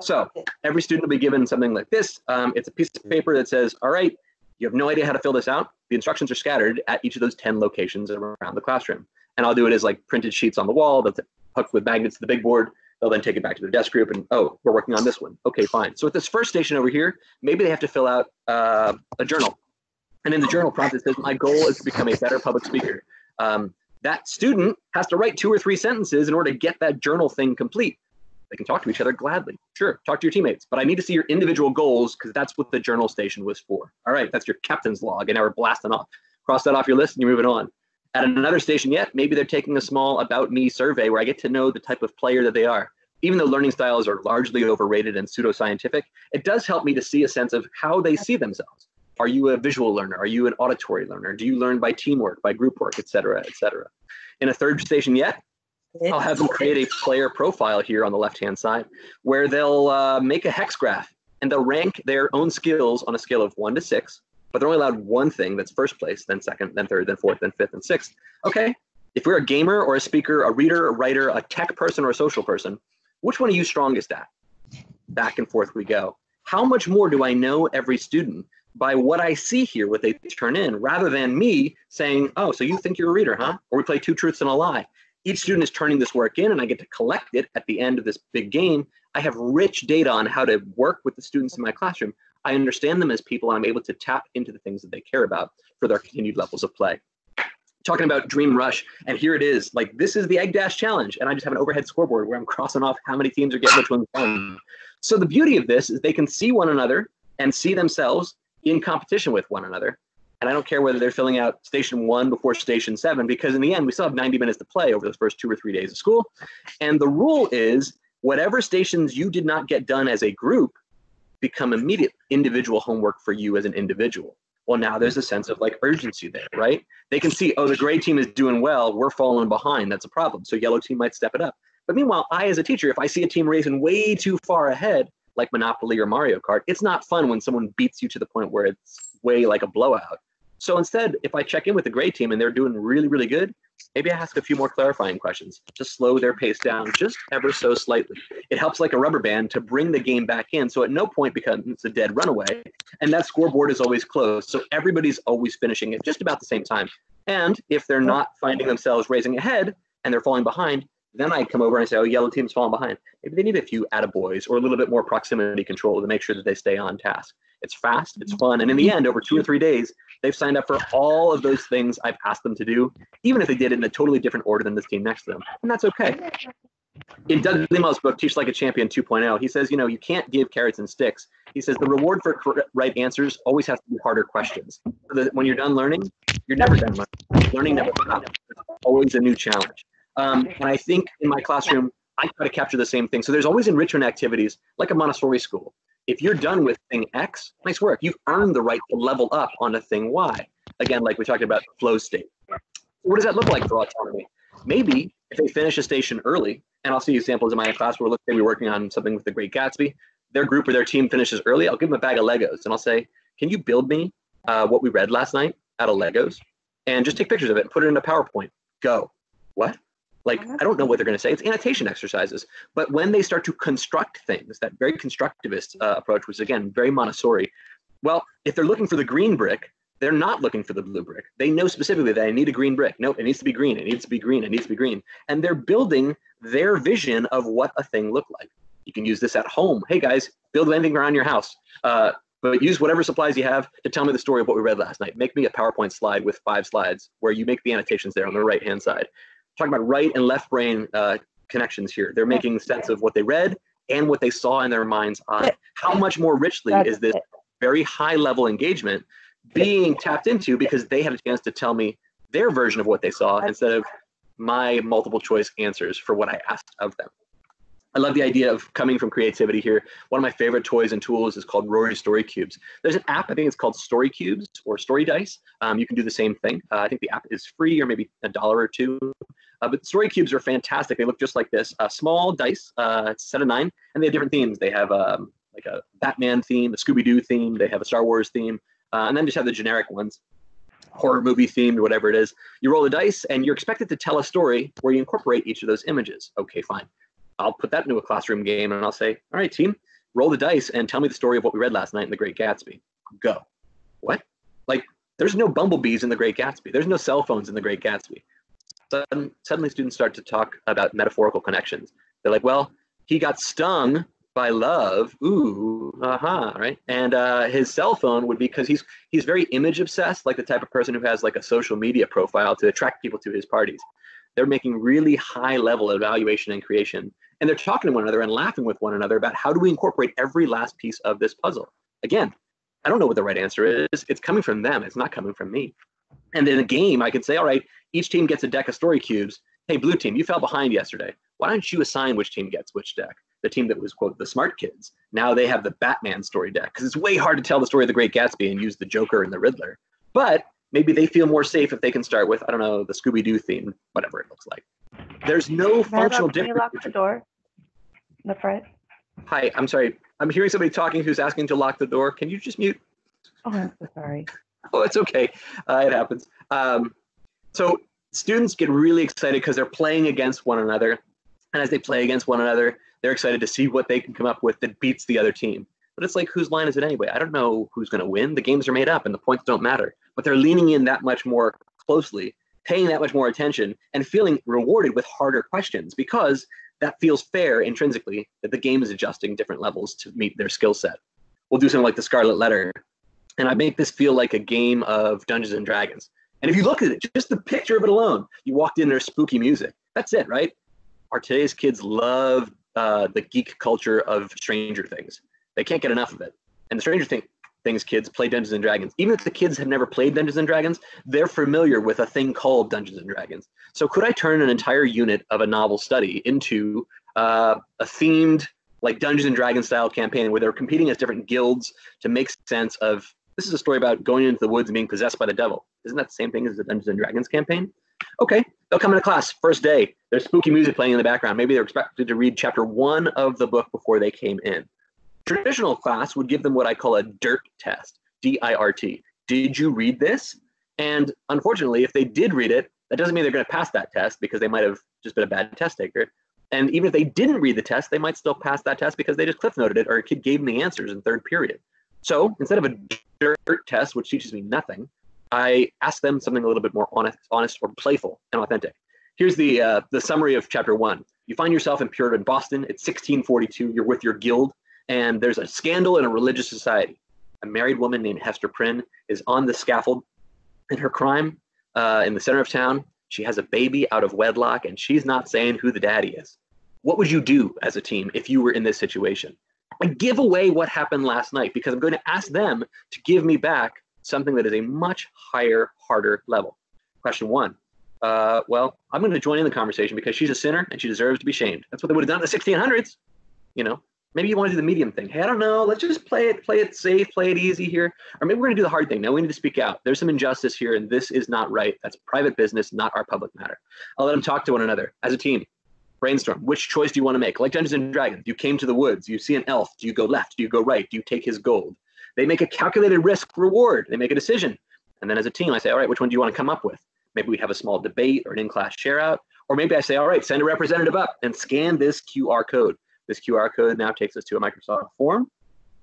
So every student will be given something like this. Um, it's a piece of paper that says, all right, you have no idea how to fill this out. The instructions are scattered at each of those 10 locations around the classroom. And I'll do it as like printed sheets on the wall that's hooked with magnets to the big board. They'll then take it back to their desk group and, oh, we're working on this one. Okay, fine. So at this first station over here, maybe they have to fill out uh, a journal. And in the journal prompt, it says, my goal is to become a better public speaker. Um, That student has to write two or three sentences in order to get that journal thing complete. They can talk to each other gladly. Sure, talk to your teammates, but I need to see your individual goals because that's what the journal station was for. All right, that's your captain's log, and now we're blasting off. Cross that off your list and you're moving on. At another station yet, maybe they're taking a small about me survey where I get to know the type of player that they are. Even though learning styles are largely overrated and pseudoscientific, it does help me to see a sense of how they see themselves. Are you a visual learner? Are you an auditory learner? Do you learn by teamwork, by group work, et cetera, et cetera? In a third station yet, I'll have them create a player profile here on the left-hand side where they'll uh, make a hex graph and they'll rank their own skills on a scale of one to six, but they're only allowed one thing that's first place, then second, then third, then fourth, then fifth, and sixth. Okay, if we're a gamer or a speaker, a reader, a writer, a tech person, or a social person, which one are you strongest at? Back and forth we go. How much more do I know every student by what I see here, what they turn in, rather than me saying, oh, so you think you're a reader, huh? Or we play two truths and a lie. Each student is turning this work in and I get to collect it at the end of this big game. I have rich data on how to work with the students in my classroom I understand them as people and I'm able to tap into the things that they care about for their continued levels of play. Talking about Dream Rush, and here it is. Like this is the Egg Dash Challenge, and I just have an overhead scoreboard where I'm crossing off how many teams are getting which one's. So the beauty of this is they can see one another and see themselves in competition with one another. And I don't care whether they're filling out station one before station seven, because in the end, we still have 90 minutes to play over the first two or three days of school. And the rule is whatever stations you did not get done as a group, become immediate individual homework for you as an individual. Well, now there's a sense of like urgency there, right? They can see, oh, the gray team is doing well, we're falling behind. That's a problem. So yellow team might step it up. But meanwhile, I as a teacher, if I see a team racing way too far ahead, like Monopoly or Mario Kart, it's not fun when someone beats you to the point where it's way like a blowout. So instead, if I check in with the gray team and they're doing really, really good, maybe I ask a few more clarifying questions to slow their pace down just ever so slightly. It helps like a rubber band to bring the game back in. So at no point becomes a dead runaway. And that scoreboard is always closed. So everybody's always finishing at just about the same time. And if they're not finding themselves raising ahead and they're falling behind, then I come over and I say, oh, yellow team's falling behind. Maybe they need a few attaboys or a little bit more proximity control to make sure that they stay on task. It's fast, it's fun, and in the end, over two or three days, they've signed up for all of those things I've asked them to do, even if they did it in a totally different order than this team next to them. And that's okay. In Doug Lemov's book, Teach Like a Champion 2.0, he says, you know, you can't give carrots and sticks. He says the reward for right answers always has to be harder questions. So that when you're done learning, you're never done learning. Learning never stops. There's always a new challenge. Um, and I think in my classroom, I try to capture the same thing. So there's always enrichment activities like a Montessori school if you're done with thing X, nice work. You've earned the right to level up on a thing Y. Again, like we talked about flow state. What does that look like for autonomy? Maybe if they finish a station early, and I'll see examples in my class where let's say we're working on something with the Great Gatsby, their group or their team finishes early, I'll give them a bag of Legos and I'll say, can you build me uh, what we read last night out of Legos? And just take pictures of it and put it in a PowerPoint. Go. What? Like, I don't know what they're going to say. It's annotation exercises. But when they start to construct things, that very constructivist uh, approach was, again, very Montessori. Well, if they're looking for the green brick, they're not looking for the blue brick. They know specifically that I need a green brick. Nope, it needs to be green. It needs to be green. It needs to be green. And they're building their vision of what a thing looked like. You can use this at home. Hey guys, build anything around your house. Uh, but use whatever supplies you have to tell me the story of what we read last night. Make me a PowerPoint slide with five slides where you make the annotations there on the right hand side talking about right and left brain uh, connections here. They're making sense of what they read and what they saw in their mind's eye. How much more richly is this very high level engagement being tapped into because they had a chance to tell me their version of what they saw instead of my multiple choice answers for what I asked of them. I love the idea of coming from creativity here. One of my favorite toys and tools is called Rory Story Cubes. There's an app, I think it's called Story Cubes or Story Dice. Um, you can do the same thing. Uh, I think the app is free or maybe a dollar or two. Uh, but story cubes are fantastic. They look just like this. Uh, small dice, uh, set of nine, and they have different themes. They have um, like a Batman theme, a Scooby Doo theme. They have a Star Wars theme, uh, and then just have the generic ones, horror movie themed, whatever it is. You roll the dice, and you're expected to tell a story where you incorporate each of those images. Okay, fine. I'll put that into a classroom game, and I'll say, all right, team, roll the dice and tell me the story of what we read last night in The Great Gatsby. Go. What? Like, there's no bumblebees in The Great Gatsby. There's no cell phones in The Great Gatsby suddenly students start to talk about metaphorical connections. They're like, well, he got stung by love. Ooh, aha, uh-huh, right? And uh, his cell phone would be because he's he's very image obsessed, like the type of person who has like a social media profile to attract people to his parties. They're making really high level evaluation and creation, and they're talking to one another and laughing with one another about how do we incorporate every last piece of this puzzle. Again, I don't know what the right answer is. It's coming from them. It's not coming from me. And in a game, I could say, all right, each team gets a deck of story cubes. Hey, blue team, you fell behind yesterday. Why don't you assign which team gets which deck? The team that was, quote, the smart kids. Now they have the Batman story deck because it's way hard to tell the story of the Great Gatsby and use the Joker and the Riddler. But maybe they feel more safe if they can start with, I don't know, the Scooby Doo theme, whatever it looks like. There's no functional difference. Can you lock the door? That's right. Hi, I'm sorry. I'm hearing somebody talking who's asking to lock the door. Can you just mute? Oh, I'm so sorry. Oh, it's okay. Uh, it happens. Um, so students get really excited because they're playing against one another. And as they play against one another, they're excited to see what they can come up with that beats the other team. But it's like, whose line is it anyway? I don't know who's going to win. The games are made up and the points don't matter. But they're leaning in that much more closely, paying that much more attention, and feeling rewarded with harder questions because that feels fair intrinsically that the game is adjusting different levels to meet their skill set. We'll do something like the Scarlet Letter and I make this feel like a game of Dungeons and Dragons. And if you look at it, just the picture of it alone, you walked in, there's spooky music. That's it, right? Our today's kids love uh, the geek culture of Stranger Things. They can't get enough of it. And the Stranger Thing, Things kids play Dungeons and Dragons. Even if the kids have never played Dungeons and Dragons, they're familiar with a thing called Dungeons and Dragons. So could I turn an entire unit of a novel study into uh, a themed, like Dungeons and Dragons style campaign where they're competing as different guilds to make sense of this is a story about going into the woods and being possessed by the devil. Isn't that the same thing as the Dungeons and Dragons campaign? Okay, they'll come into class first day. There's spooky music playing in the background. Maybe they're expected to read chapter one of the book before they came in. Traditional class would give them what I call a DIRT test, D-I-R-T. Did you read this? And unfortunately, if they did read it, that doesn't mean they're going to pass that test because they might have just been a bad test taker. And even if they didn't read the test, they might still pass that test because they just cliff noted it or a kid gave them the answers in third period. So instead of a dirt test, which teaches me nothing, I ask them something a little bit more honest, honest or playful and authentic. Here's the uh, the summary of chapter one. You find yourself in Puritan Boston. It's 1642. You're with your guild, and there's a scandal in a religious society. A married woman named Hester Prynne is on the scaffold, and her crime uh, in the center of town. She has a baby out of wedlock, and she's not saying who the daddy is. What would you do as a team if you were in this situation? I give away what happened last night because I'm going to ask them to give me back something that is a much higher, harder level. Question one. Uh, well, I'm going to join in the conversation because she's a sinner and she deserves to be shamed. That's what they would have done in the 1600s. You know, maybe you want to do the medium thing. Hey, I don't know. Let's just play it, play it safe, play it easy here. Or maybe we're going to do the hard thing. No, we need to speak out. There's some injustice here, and this is not right. That's private business, not our public matter. I'll let them talk to one another as a team brainstorm. Which choice do you want to make? Like Dungeons and Dragons, you came to the woods, you see an elf. Do you go left? Do you go right? Do you take his gold? They make a calculated risk reward. They make a decision. And then as a team, I say, all right, which one do you want to come up with? Maybe we have a small debate or an in class share out. Or maybe I say, all right, send a representative up and scan this QR code. This QR code now takes us to a Microsoft form.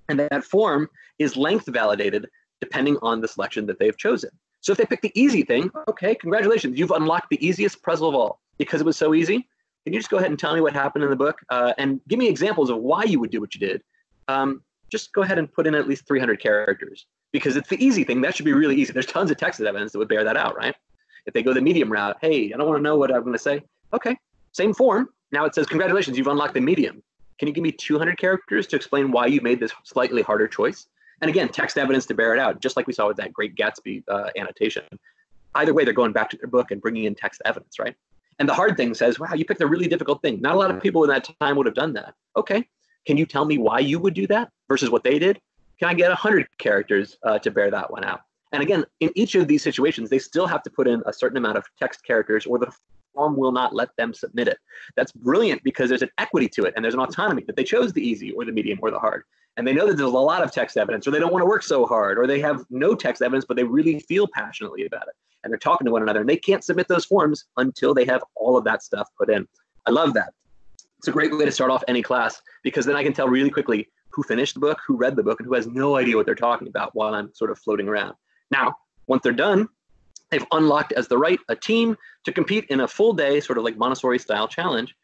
And that form is length validated depending on the selection that they've chosen. So if they pick the easy thing, okay, congratulations, you've unlocked the easiest puzzle of all. Because it was so easy, can you just go ahead and tell me what happened in the book uh, and give me examples of why you would do what you did? Um, just go ahead and put in at least 300 characters because it's the easy thing. That should be really easy. There's tons of text evidence that would bear that out, right? If they go the medium route, hey, I don't want to know what I'm going to say. Okay, same form. Now it says, congratulations, you've unlocked the medium. Can you give me 200 characters to explain why you made this slightly harder choice? And again, text evidence to bear it out, just like we saw with that great Gatsby uh, annotation. Either way, they're going back to their book and bringing in text evidence, right? And the hard thing says, wow, you picked a really difficult thing. Not a lot of people in that time would have done that. Okay, can you tell me why you would do that versus what they did? Can I get 100 characters uh, to bear that one out? And again, in each of these situations, they still have to put in a certain amount of text characters or the form will not let them submit it. That's brilliant because there's an equity to it and there's an autonomy that they chose the easy or the medium or the hard. And they know that there's a lot of text evidence or they don't want to work so hard or they have no text evidence, but they really feel passionately about it and they're talking to one another and they can't submit those forms until they have all of that stuff put in. I love that. It's a great way to start off any class because then I can tell really quickly who finished the book, who read the book, and who has no idea what they're talking about while I'm sort of floating around. Now, once they're done, they've unlocked as the right a team to compete in a full day, sort of like Montessori style challenge.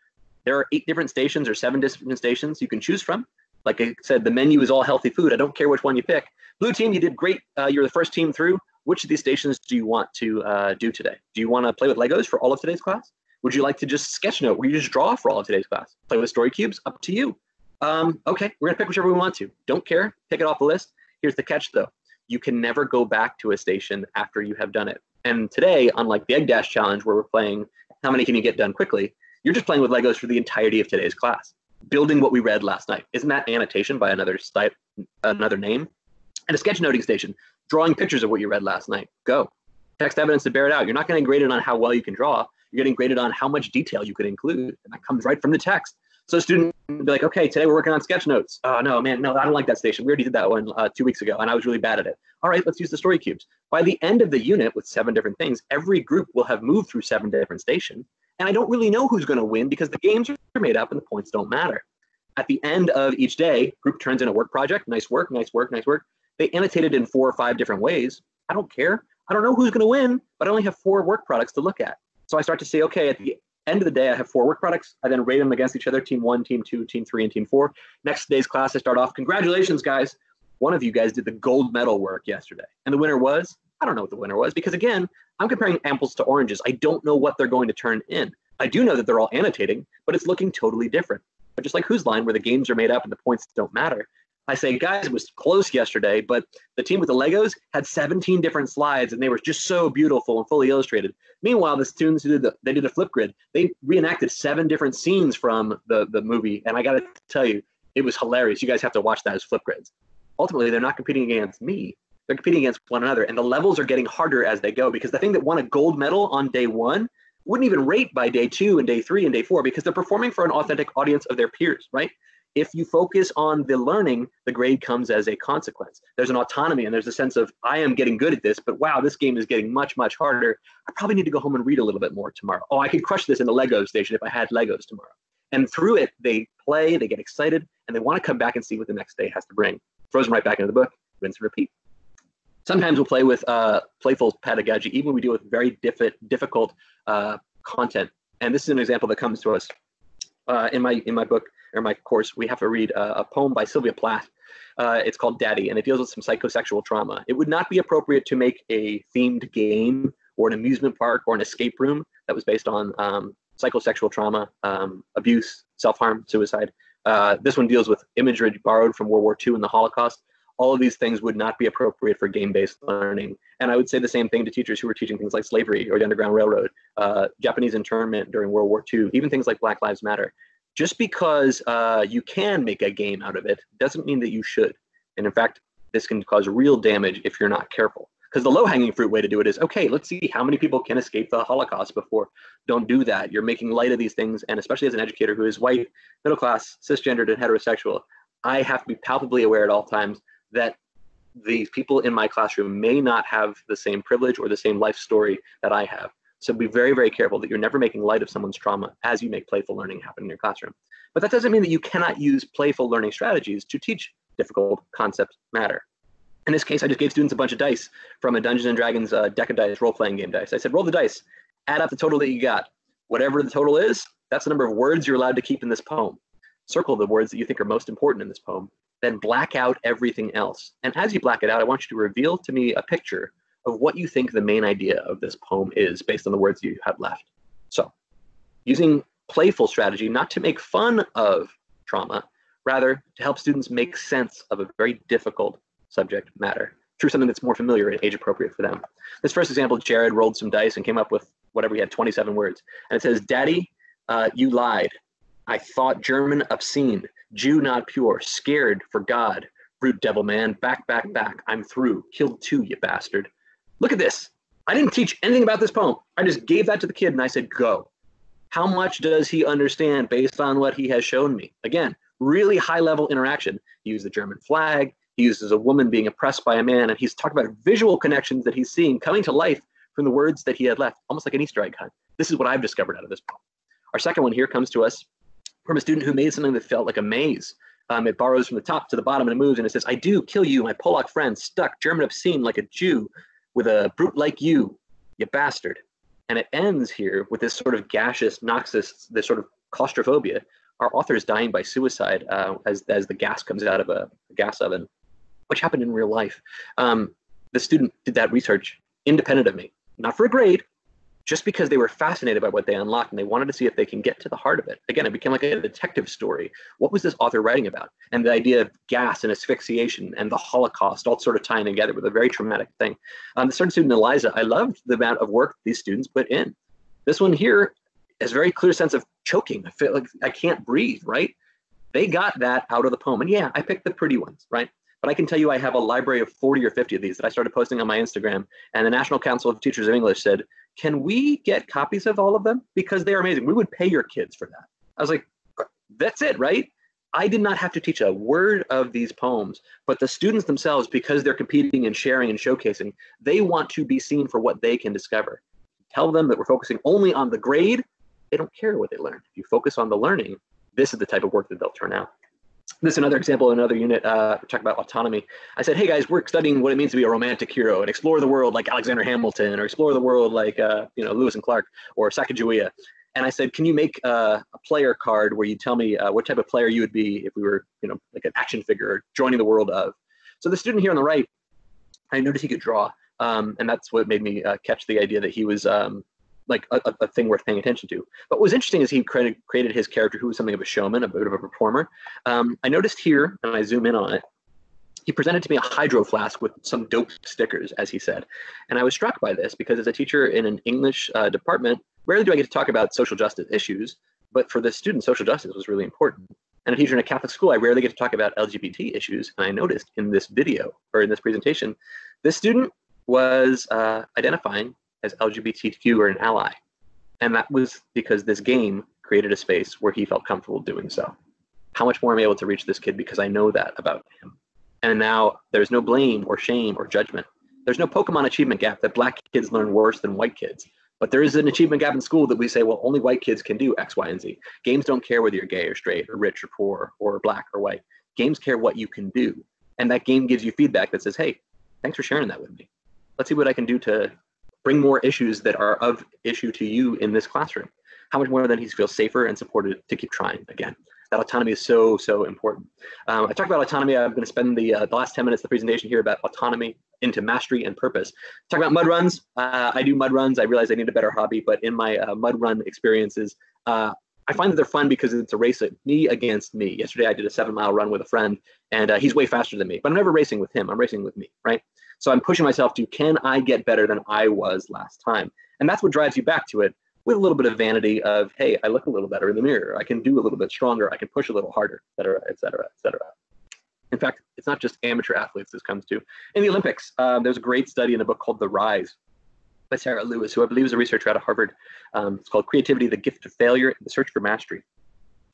There are eight different stations or seven different stations you can choose from. Like I said, the menu is all healthy food. I don't care which one you pick. Blue team, you did great. Uh, you're the first team through. Which of these stations do you want to uh, do today? Do you want to play with Legos for all of today's class? Would you like to just sketch note where you just draw for all of today's class? Play with story cubes? Up to you. Um, okay, we're gonna pick whichever we want to. Don't care. Pick it off the list. Here's the catch though. You can never go back to a station after you have done it. And today, unlike the Egg Dash Challenge, where we're playing how many can you get done quickly, you're just playing with Legos for the entirety of today's class. Building what we read last night. Isn't that annotation by another site, another name? And a sketch noting station, drawing pictures of what you read last night. Go. Text evidence to bear it out. You're not going to grade it on how well you can draw. You're getting graded on how much detail you can include. And that comes right from the text. So a student would be like, okay, today we're working on sketch notes. Oh, no, man, no, I don't like that station. We already did that one uh, two weeks ago, and I was really bad at it. All right, let's use the story cubes. By the end of the unit with seven different things, every group will have moved through seven different stations. And I don't really know who's going to win because the games are made up and the points don't matter. At the end of each day, group turns in a work project. Nice work, nice work, nice work. They annotated in four or five different ways. I don't care. I don't know who's going to win, but I only have four work products to look at. So I start to say, okay, at the end of the day, I have four work products. I then rate them against each other team one, team two, team three, and team four. Next day's class, I start off. Congratulations, guys. One of you guys did the gold medal work yesterday. And the winner was, I don't know what the winner was because, again, I'm comparing apples to oranges. I don't know what they're going to turn in. I do know that they're all annotating, but it's looking totally different. But just like Whose Line, where the games are made up and the points don't matter, I say, guys, it was close yesterday, but the team with the Legos had 17 different slides and they were just so beautiful and fully illustrated. Meanwhile, the students who did the they did a Flipgrid. They reenacted seven different scenes from the, the movie. And I gotta tell you, it was hilarious. You guys have to watch that as flip grids. Ultimately, they're not competing against me. They're competing against one another. And the levels are getting harder as they go because the thing that won a gold medal on day one wouldn't even rate by day two and day three and day four because they're performing for an authentic audience of their peers, right? If you focus on the learning, the grade comes as a consequence. There's an autonomy and there's a sense of, I am getting good at this, but wow, this game is getting much, much harder. I probably need to go home and read a little bit more tomorrow. Oh, I could crush this in the Lego station if I had Legos tomorrow. And through it, they play, they get excited, and they want to come back and see what the next day has to bring. Them right back into the book, rinse and repeat. Sometimes we'll play with uh, playful pedagogy, even when we deal with very diff- difficult uh, content. And this is an example that comes to us uh, in my in my book or my course, we have to read a, a poem by Sylvia Plath. Uh, it's called Daddy, and it deals with some psychosexual trauma. It would not be appropriate to make a themed game or an amusement park or an escape room that was based on um, psychosexual trauma, um, abuse, self harm, suicide. Uh, this one deals with imagery borrowed from World War II and the Holocaust. All of these things would not be appropriate for game based learning. And I would say the same thing to teachers who were teaching things like slavery or the Underground Railroad, uh, Japanese internment during World War II, even things like Black Lives Matter just because uh, you can make a game out of it doesn't mean that you should. And in fact, this can cause real damage if you're not careful. Because the low hanging fruit way to do it is okay, let's see how many people can escape the Holocaust before. Don't do that. You're making light of these things. And especially as an educator who is white, middle class, cisgendered, and heterosexual, I have to be palpably aware at all times that the people in my classroom may not have the same privilege or the same life story that I have. So be very, very careful that you're never making light of someone's trauma as you make playful learning happen in your classroom. But that doesn't mean that you cannot use playful learning strategies to teach difficult concepts matter. In this case, I just gave students a bunch of dice from a Dungeons and Dragons uh, deck of dice role-playing game dice. I said, roll the dice, add up the total that you got. Whatever the total is, that's the number of words you're allowed to keep in this poem. Circle the words that you think are most important in this poem, then black out everything else. And as you black it out, I want you to reveal to me a picture of what you think the main idea of this poem is based on the words you have left. So, using playful strategy not to make fun of trauma, rather to help students make sense of a very difficult subject matter through something that's more familiar and age appropriate for them. This first example, Jared rolled some dice and came up with whatever he had 27 words. And it says, Daddy, uh, you lied. I thought German obscene, Jew not pure, scared for God, brute devil man, back, back, back, I'm through, killed two, you bastard. Look at this. I didn't teach anything about this poem. I just gave that to the kid and I said, go. How much does he understand based on what he has shown me? Again, really high level interaction. He used the German flag. He uses a woman being oppressed by a man, and he's talking about visual connections that he's seeing coming to life from the words that he had left, almost like an Easter egg hunt. This is what I've discovered out of this poem. Our second one here comes to us from a student who made something that felt like a maze. Um, it borrows from the top to the bottom and it moves and it says, I do kill you, my Polak friend, stuck, German obscene like a Jew, with a brute like you, you bastard. And it ends here with this sort of gaseous, noxious, this sort of claustrophobia. our author is dying by suicide uh, as, as the gas comes out of a, a gas oven, which happened in real life. Um, the student did that research independent of me, not for a grade, just because they were fascinated by what they unlocked and they wanted to see if they can get to the heart of it. Again, it became like a detective story. What was this author writing about? And the idea of gas and asphyxiation and the Holocaust all sort of tying together with a very traumatic thing. Um, the certain student, Eliza, I loved the amount of work these students put in. This one here has a very clear sense of choking. I feel like I can't breathe, right? They got that out of the poem. And yeah, I picked the pretty ones, right? But I can tell you I have a library of 40 or 50 of these that I started posting on my Instagram. And the National Council of Teachers of English said, Can we get copies of all of them? Because they are amazing. We would pay your kids for that. I was like, That's it, right? I did not have to teach a word of these poems, but the students themselves, because they're competing and sharing and showcasing, they want to be seen for what they can discover. Tell them that we're focusing only on the grade. They don't care what they learn. If you focus on the learning, this is the type of work that they'll turn out this is another example, another unit, uh, talk about autonomy. I said, hey guys, we're studying what it means to be a romantic hero and explore the world like Alexander Hamilton or explore the world like, uh, you know, Lewis and Clark or Sacagawea. And I said, can you make uh, a player card where you tell me uh, what type of player you would be if we were, you know, like an action figure joining the world of. So the student here on the right, I noticed he could draw. Um, and that's what made me uh, catch the idea that he was um, like a, a, thing worth paying attention to. But what was interesting is he created, created his character who was something of a showman, a bit of a performer. Um, I noticed here, and I zoom in on it, he presented to me a hydro flask with some dope stickers, as he said. And I was struck by this because as a teacher in an English uh, department, rarely do I get to talk about social justice issues, but for the student, social justice was really important. And a teacher in a Catholic school, I rarely get to talk about LGBT issues. And I noticed in this video or in this presentation, this student was uh, identifying as LGBTQ or an ally. And that was because this game created a space where he felt comfortable doing so. How much more am I able to reach this kid because I know that about him? And now there's no blame or shame or judgment. There's no Pokemon achievement gap that black kids learn worse than white kids. But there is an achievement gap in school that we say, well, only white kids can do X, Y, and Z. Games don't care whether you're gay or straight or rich or poor or black or white. Games care what you can do. And that game gives you feedback that says, hey, thanks for sharing that with me. Let's see what I can do to bring more issues that are of issue to you in this classroom. How much more than he feels safer and supported to keep trying again. That autonomy is so, so important. Um, I talked about autonomy. I'm going to spend the, uh, the last 10 minutes of the presentation here about autonomy into mastery and purpose. Talk about mud runs. Uh, I do mud runs. I realize I need a better hobby, but in my uh, mud run experiences, uh, I find that they're fun because it's a race of me against me. Yesterday, I did a seven mile run with a friend, and uh, he's way faster than me, but I'm never racing with him. I'm racing with me, right? So I'm pushing myself to can I get better than I was last time? And that's what drives you back to it with a little bit of vanity of, hey, I look a little better in the mirror. I can do a little bit stronger. I can push a little harder, et cetera, et cetera, et cetera. In fact, it's not just amateur athletes this comes to. In the Olympics, um, there's a great study in a book called The Rise by Sarah Lewis, who I believe is a researcher out of Harvard. Um, it's called Creativity, the Gift of Failure, and the Search for Mastery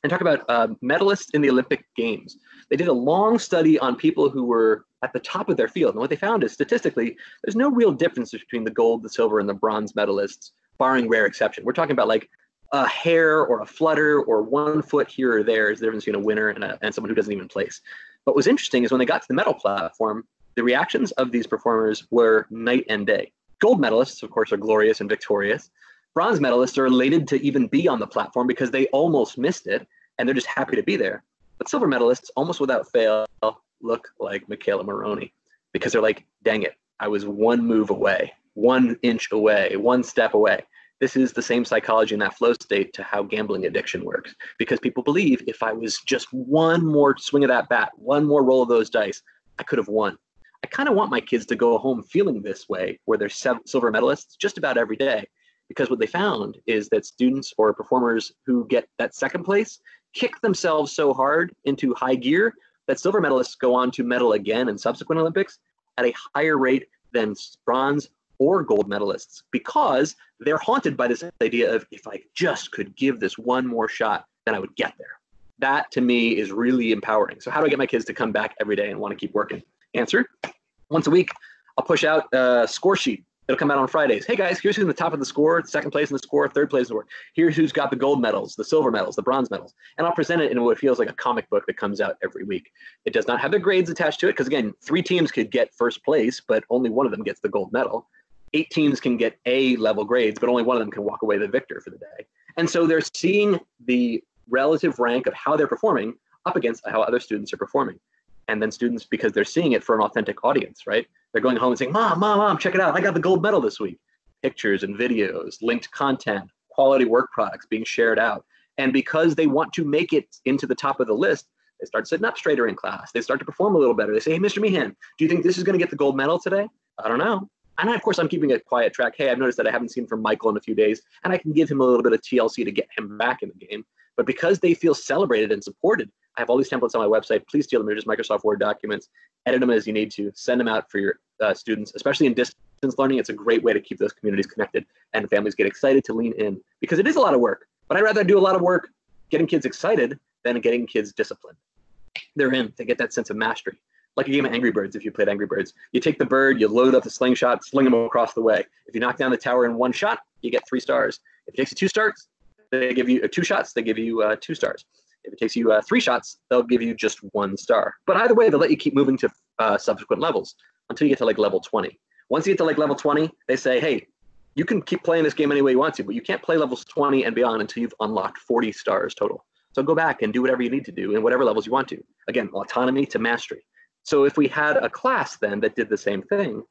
and talk about uh, medalists in the Olympic Games. They did a long study on people who were at the top of their field. And what they found is statistically, there's no real difference between the gold, the silver, and the bronze medalists, barring rare exception. We're talking about like a hair or a flutter or one foot here or there is the difference between a winner and, a, and someone who doesn't even place. But was interesting is when they got to the medal platform, the reactions of these performers were night and day. Gold medalists, of course, are glorious and victorious. Bronze medalists are elated to even be on the platform because they almost missed it and they're just happy to be there. But silver medalists, almost without fail, look like McKayla Maroney because they're like, dang it, I was one move away, one inch away, one step away. This is the same psychology in that flow state to how gambling addiction works because people believe if I was just one more swing of that bat, one more roll of those dice, I could have won. I kind of want my kids to go home feeling this way, where they're silver medalists just about every day. Because what they found is that students or performers who get that second place kick themselves so hard into high gear that silver medalists go on to medal again in subsequent Olympics at a higher rate than bronze or gold medalists because they're haunted by this idea of if I just could give this one more shot, then I would get there. That to me is really empowering. So, how do I get my kids to come back every day and want to keep working? Answer once a week, I'll push out a score sheet It'll come out on Fridays. Hey guys, here's who's in the top of the score, second place in the score, third place in the score. Here's who's got the gold medals, the silver medals, the bronze medals. And I'll present it in what feels like a comic book that comes out every week. It does not have the grades attached to it because, again, three teams could get first place, but only one of them gets the gold medal. Eight teams can get A level grades, but only one of them can walk away the victor for the day. And so they're seeing the relative rank of how they're performing up against how other students are performing. And then students, because they're seeing it for an authentic audience, right? They're going home and saying, Mom, Mom, Mom, check it out. I got the gold medal this week. Pictures and videos, linked content, quality work products being shared out. And because they want to make it into the top of the list, they start sitting up straighter in class. They start to perform a little better. They say, Hey, Mr. Meehan, do you think this is going to get the gold medal today? I don't know. And of course, I'm keeping a quiet track. Hey, I've noticed that I haven't seen from Michael in a few days, and I can give him a little bit of TLC to get him back in the game. But because they feel celebrated and supported, I have all these templates on my website. Please steal them. They're just Microsoft Word documents. Edit them as you need to. Send them out for your uh, students, especially in distance learning. It's a great way to keep those communities connected and families get excited to lean in because it is a lot of work. But I'd rather do a lot of work getting kids excited than getting kids disciplined. They're in. They get that sense of mastery. Like a game of Angry Birds, if you played Angry Birds, you take the bird, you load up the slingshot, sling them across the way. If you knock down the tower in one shot, you get three stars. If it takes you two stars, they give you uh, two shots. They give you uh, two stars. If it takes you uh, three shots, they'll give you just one star. But either way, they'll let you keep moving to uh, subsequent levels until you get to like level 20. Once you get to like level 20, they say, hey, you can keep playing this game any way you want to, but you can't play levels 20 and beyond until you've unlocked 40 stars total. So go back and do whatever you need to do in whatever levels you want to. Again, autonomy to mastery. So if we had a class then that did the same thing,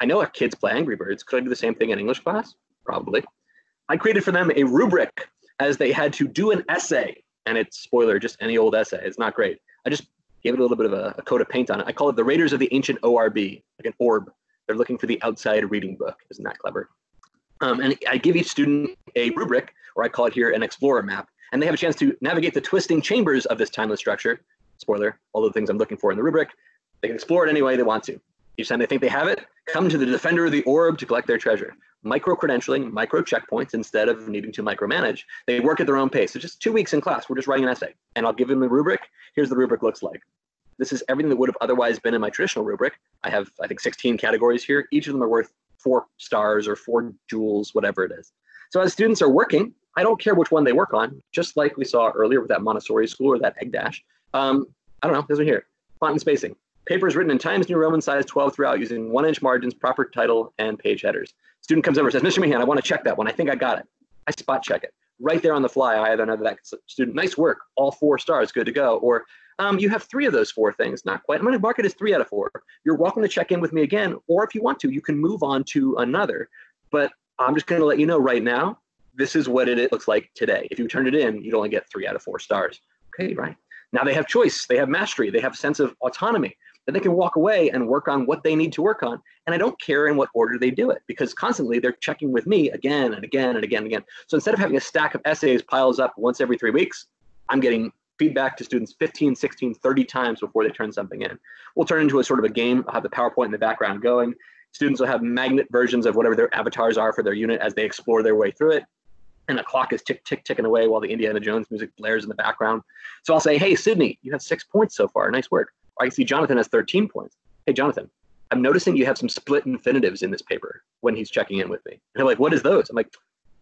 I know our kids play Angry Birds. Could I do the same thing in English class? Probably. I created for them a rubric as they had to do an essay, and it's spoiler, just any old essay. It's not great. I just gave it a little bit of a, a coat of paint on it. I call it the Raiders of the Ancient ORB, like an orb. They're looking for the outside reading book. Isn't that clever? Um, and I give each student a rubric, or I call it here an explorer map, and they have a chance to navigate the twisting chambers of this timeless structure. Spoiler, all the things I'm looking for in the rubric. They can explore it any way they want to. Each time they think they have it, come to the defender of the orb to collect their treasure. Micro credentialing, micro checkpoints instead of needing to micromanage. They work at their own pace. So just two weeks in class, we're just writing an essay, and I'll give them the rubric. Here's the rubric looks like. This is everything that would have otherwise been in my traditional rubric. I have, I think, 16 categories here. Each of them are worth four stars or four jewels, whatever it is. So as students are working, I don't care which one they work on, just like we saw earlier with that Montessori school or that egg dash. Um, I don't know, this one here, font and spacing. Paper is written in Times New Roman size 12 throughout using one inch margins, proper title, and page headers. Student comes over and says, Mr. Meehan, I want to check that one. I think I got it. I spot check it. Right there on the fly, I either know that student, nice work, all four stars, good to go. Or um, you have three of those four things, not quite. I'm going to mark it as three out of four. You're welcome to check in with me again, or if you want to, you can move on to another. But I'm just going to let you know right now, this is what it looks like today. If you turn it in, you'd only get three out of four stars. Okay, right. Now they have choice, they have mastery, they have a sense of autonomy that they can walk away and work on what they need to work on. And I don't care in what order they do it because constantly they're checking with me again and again and again and again. So instead of having a stack of essays piles up once every three weeks, I'm getting feedback to students 15, 16, 30 times before they turn something in. We'll turn into a sort of a game. I'll have the PowerPoint in the background going. Students will have magnet versions of whatever their avatars are for their unit as they explore their way through it. And the clock is tick, tick, ticking away while the Indiana Jones music blares in the background. So I'll say, hey, Sydney, you have six points so far. Nice work. I see Jonathan has 13 points. Hey, Jonathan, I'm noticing you have some split infinitives in this paper when he's checking in with me. And they're like, what is those? I'm like,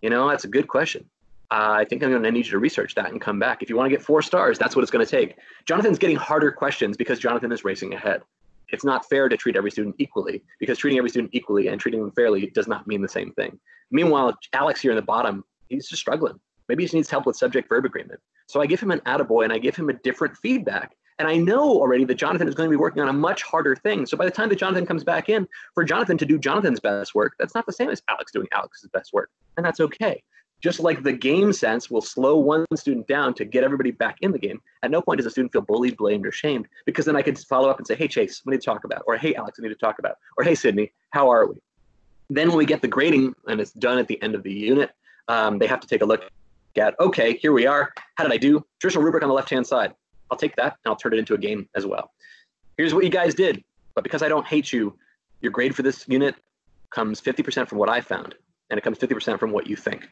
you know, that's a good question. Uh, I think I'm going to need you to research that and come back. If you want to get four stars, that's what it's going to take. Jonathan's getting harder questions because Jonathan is racing ahead. It's not fair to treat every student equally because treating every student equally and treating them fairly does not mean the same thing. Meanwhile, Alex here in the bottom, he's just struggling. Maybe he just needs help with subject verb agreement. So I give him an attaboy and I give him a different feedback and I know already that Jonathan is going to be working on a much harder thing. So by the time that Jonathan comes back in, for Jonathan to do Jonathan's best work, that's not the same as Alex doing Alex's best work. And that's okay. Just like the game sense will slow one student down to get everybody back in the game, at no point does a student feel bullied, blamed, or shamed, because then I can follow up and say, hey, Chase, we need to talk about, or hey, Alex, we need to talk about, or hey, Sydney, how are we? Then when we get the grading and it's done at the end of the unit, um, they have to take a look at, okay, here we are. How did I do? Traditional rubric on the left-hand side. I'll take that and I'll turn it into a game as well. Here's what you guys did. But because I don't hate you, your grade for this unit comes 50% from what I found, and it comes 50% from what you think.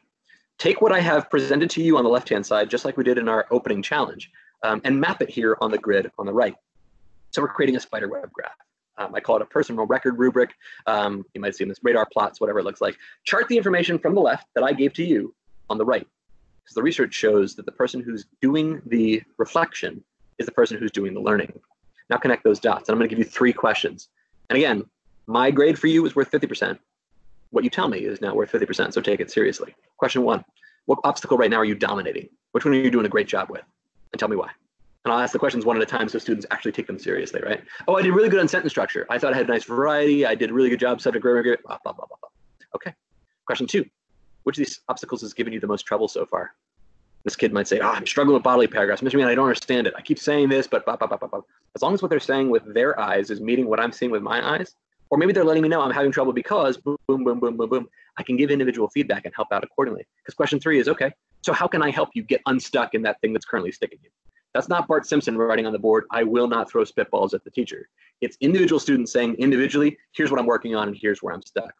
Take what I have presented to you on the left-hand side, just like we did in our opening challenge, um, and map it here on the grid on the right. So we're creating a spider web graph. Um, I call it a personal record rubric. Um, you might see in this radar plots, whatever it looks like. Chart the information from the left that I gave to you on the right because the research shows that the person who's doing the reflection is the person who's doing the learning. Now connect those dots. And I'm going to give you three questions. And again, my grade for you is worth 50%. What you tell me is now worth 50%, so take it seriously. Question one What obstacle right now are you dominating? Which one are you doing a great job with? And tell me why. And I'll ask the questions one at a time so students actually take them seriously, right? Oh, I did really good on sentence structure. I thought I had a nice variety. I did a really good job subject grammar. Blah, blah, blah, blah, blah. Okay. Question two. Which of these obstacles has given you the most trouble so far? This kid might say, oh, I'm struggling with bodily paragraphs. Mr. Meehan, I don't understand it. I keep saying this, but blah, blah, blah, blah, blah. As long as what they're saying with their eyes is meeting what I'm seeing with my eyes, or maybe they're letting me know I'm having trouble because boom, boom, boom, boom, boom, boom. I can give individual feedback and help out accordingly. Because question three is, okay, so how can I help you get unstuck in that thing that's currently sticking you? That's not Bart Simpson writing on the board, I will not throw spitballs at the teacher. It's individual students saying individually, here's what I'm working on and here's where I'm stuck.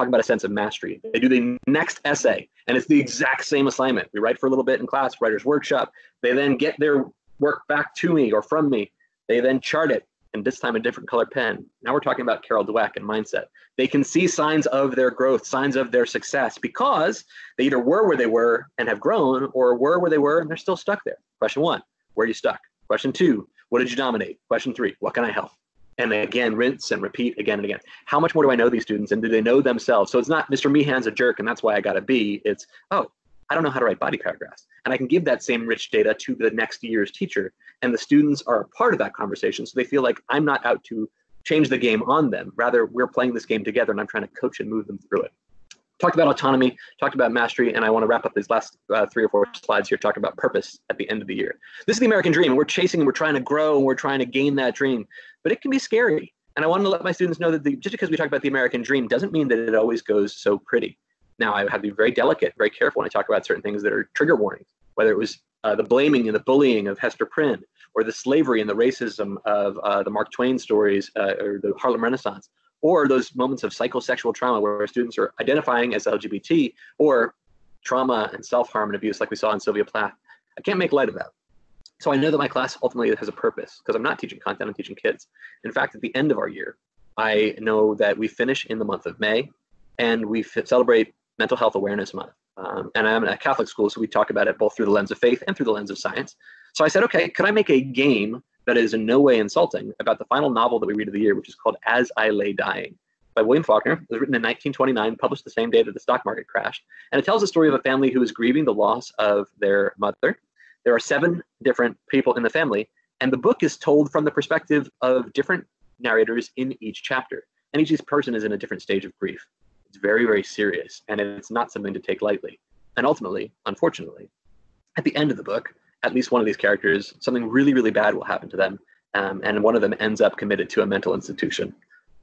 Talking about a sense of mastery. They do the next essay and it's the exact same assignment. We write for a little bit in class, writer's workshop. They then get their work back to me or from me. They then chart it and this time a different color pen. Now we're talking about Carol Dweck and mindset. They can see signs of their growth, signs of their success because they either were where they were and have grown or were where they were and they're still stuck there. Question one, where are you stuck? Question two, what did you dominate? Question three, what can I help? And again, rinse and repeat again and again. How much more do I know these students and do they know themselves? So it's not Mr. Meehan's a jerk and that's why I got a B. It's, oh, I don't know how to write body paragraphs. And I can give that same rich data to the next year's teacher. And the students are a part of that conversation. So they feel like I'm not out to change the game on them. Rather, we're playing this game together and I'm trying to coach and move them through it talked about autonomy, talked about mastery, and I want to wrap up these last uh, three or four slides here talking about purpose at the end of the year. This is the American dream. We're chasing we're trying to grow and we're trying to gain that dream, but it can be scary. And I wanted to let my students know that the, just because we talk about the American dream doesn't mean that it always goes so pretty. Now, I have to be very delicate, very careful when I talk about certain things that are trigger warnings, whether it was uh, the blaming and the bullying of Hester Prynne, or the slavery and the racism of uh, the Mark Twain stories uh, or the Harlem Renaissance, or those moments of psychosexual trauma where students are identifying as LGBT or trauma and self-harm and abuse like we saw in Sylvia Plath. I can't make light of that. So I know that my class ultimately has a purpose because I'm not teaching content, I'm teaching kids. In fact, at the end of our year, I know that we finish in the month of May and we celebrate Mental Health Awareness Month. Um, and I'm at a Catholic school, so we talk about it both through the lens of faith and through the lens of science. So I said, okay, could I make a game that is in no way insulting about the final novel that we read of the year, which is called As I Lay Dying by William Faulkner. It was written in 1929, published the same day that the stock market crashed. And it tells the story of a family who is grieving the loss of their mother. There are seven different people in the family, and the book is told from the perspective of different narrators in each chapter. And each person is in a different stage of grief. It's very, very serious, and it's not something to take lightly. And ultimately, unfortunately, at the end of the book, at least one of these characters, something really, really bad will happen to them. Um, and one of them ends up committed to a mental institution.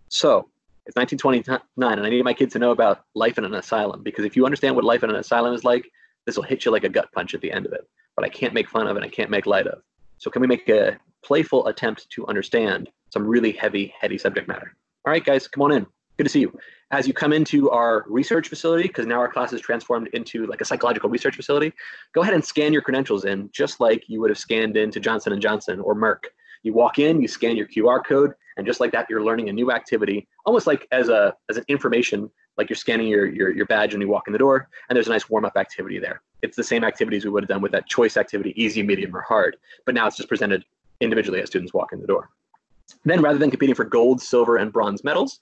So it's 1929, and I need my kids to know about life in an asylum because if you understand what life in an asylum is like, this will hit you like a gut punch at the end of it. But I can't make fun of it, I can't make light of. So can we make a playful attempt to understand some really heavy, heady subject matter? All right, guys, come on in. Good to see you. As you come into our research facility, because now our class is transformed into like a psychological research facility, go ahead and scan your credentials in just like you would have scanned into Johnson & Johnson or Merck. You walk in, you scan your QR code, and just like that, you're learning a new activity, almost like as a as an information, like you're scanning your, your, your badge when you walk in the door, and there's a nice warm-up activity there. It's the same activities we would have done with that choice activity, easy, medium, or hard, but now it's just presented individually as students walk in the door. Then rather than competing for gold, silver, and bronze medals,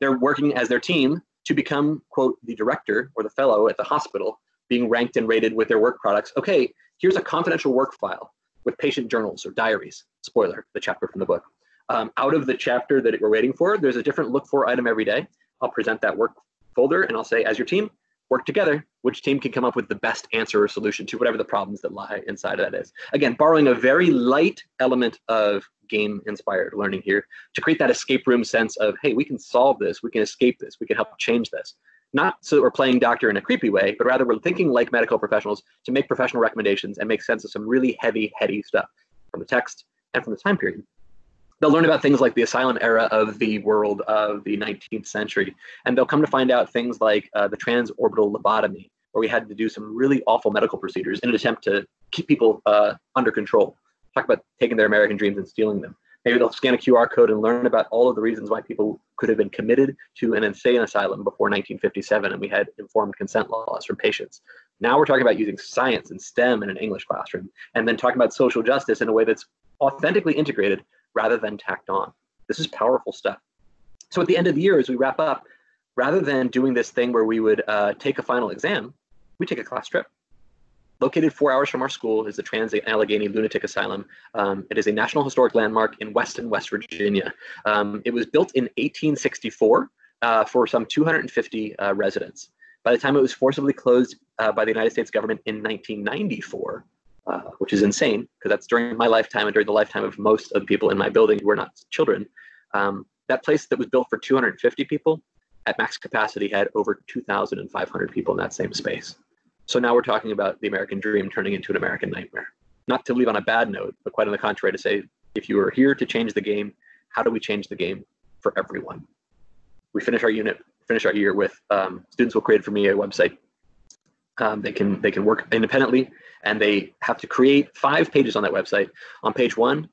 they're working as their team to become, quote, the director or the fellow at the hospital, being ranked and rated with their work products. Okay, here's a confidential work file with patient journals or diaries. Spoiler, the chapter from the book. Um, out of the chapter that we're waiting for, there's a different look for item every day. I'll present that work folder and I'll say, as your team, work together, which team can come up with the best answer or solution to whatever the problems that lie inside of that is. Again, borrowing a very light element of game inspired learning here to create that escape room sense of, hey, we can solve this, we can escape this, we can help change this. Not so that we're playing doctor in a creepy way, but rather we're thinking like medical professionals to make professional recommendations and make sense of some really heavy, heady stuff from the text and from the time period. They'll learn about things like the asylum era of the world of the 19th century, and they'll come to find out things like uh, the transorbital lobotomy, where we had to do some really awful medical procedures in an attempt to keep people uh, under control talk about taking their American dreams and stealing them. Maybe they'll scan a QR code and learn about all of the reasons why people could have been committed to an insane asylum before 1957 and we had informed consent laws for patients. Now we're talking about using science and STEM in an English classroom and then talking about social justice in a way that's authentically integrated rather than tacked on. This is powerful stuff. So at the end of the year, as we wrap up, rather than doing this thing where we would uh, take a final exam, we take a class trip. Located four hours from our school is the Trans Allegheny Lunatic Asylum. Um, it is a National Historic Landmark in Weston, West Virginia. Um, it was built in 1864 uh, for some 250 uh, residents. By the time it was forcibly closed uh, by the United States government in 1994, uh, which is insane because that's during my lifetime and during the lifetime of most of the people in my building who are not children. Um, that place that was built for 250 people at max capacity had over 2,500 people in that same space. So now we're talking about the American dream turning into an American nightmare. Not to leave on a bad note, but quite on the contrary, to say if you are here to change the game, how do we change the game for everyone? We finish our unit, finish our year with um, students will create for me a website. Um, they can they can work independently, and they have to create five pages on that website. On page one,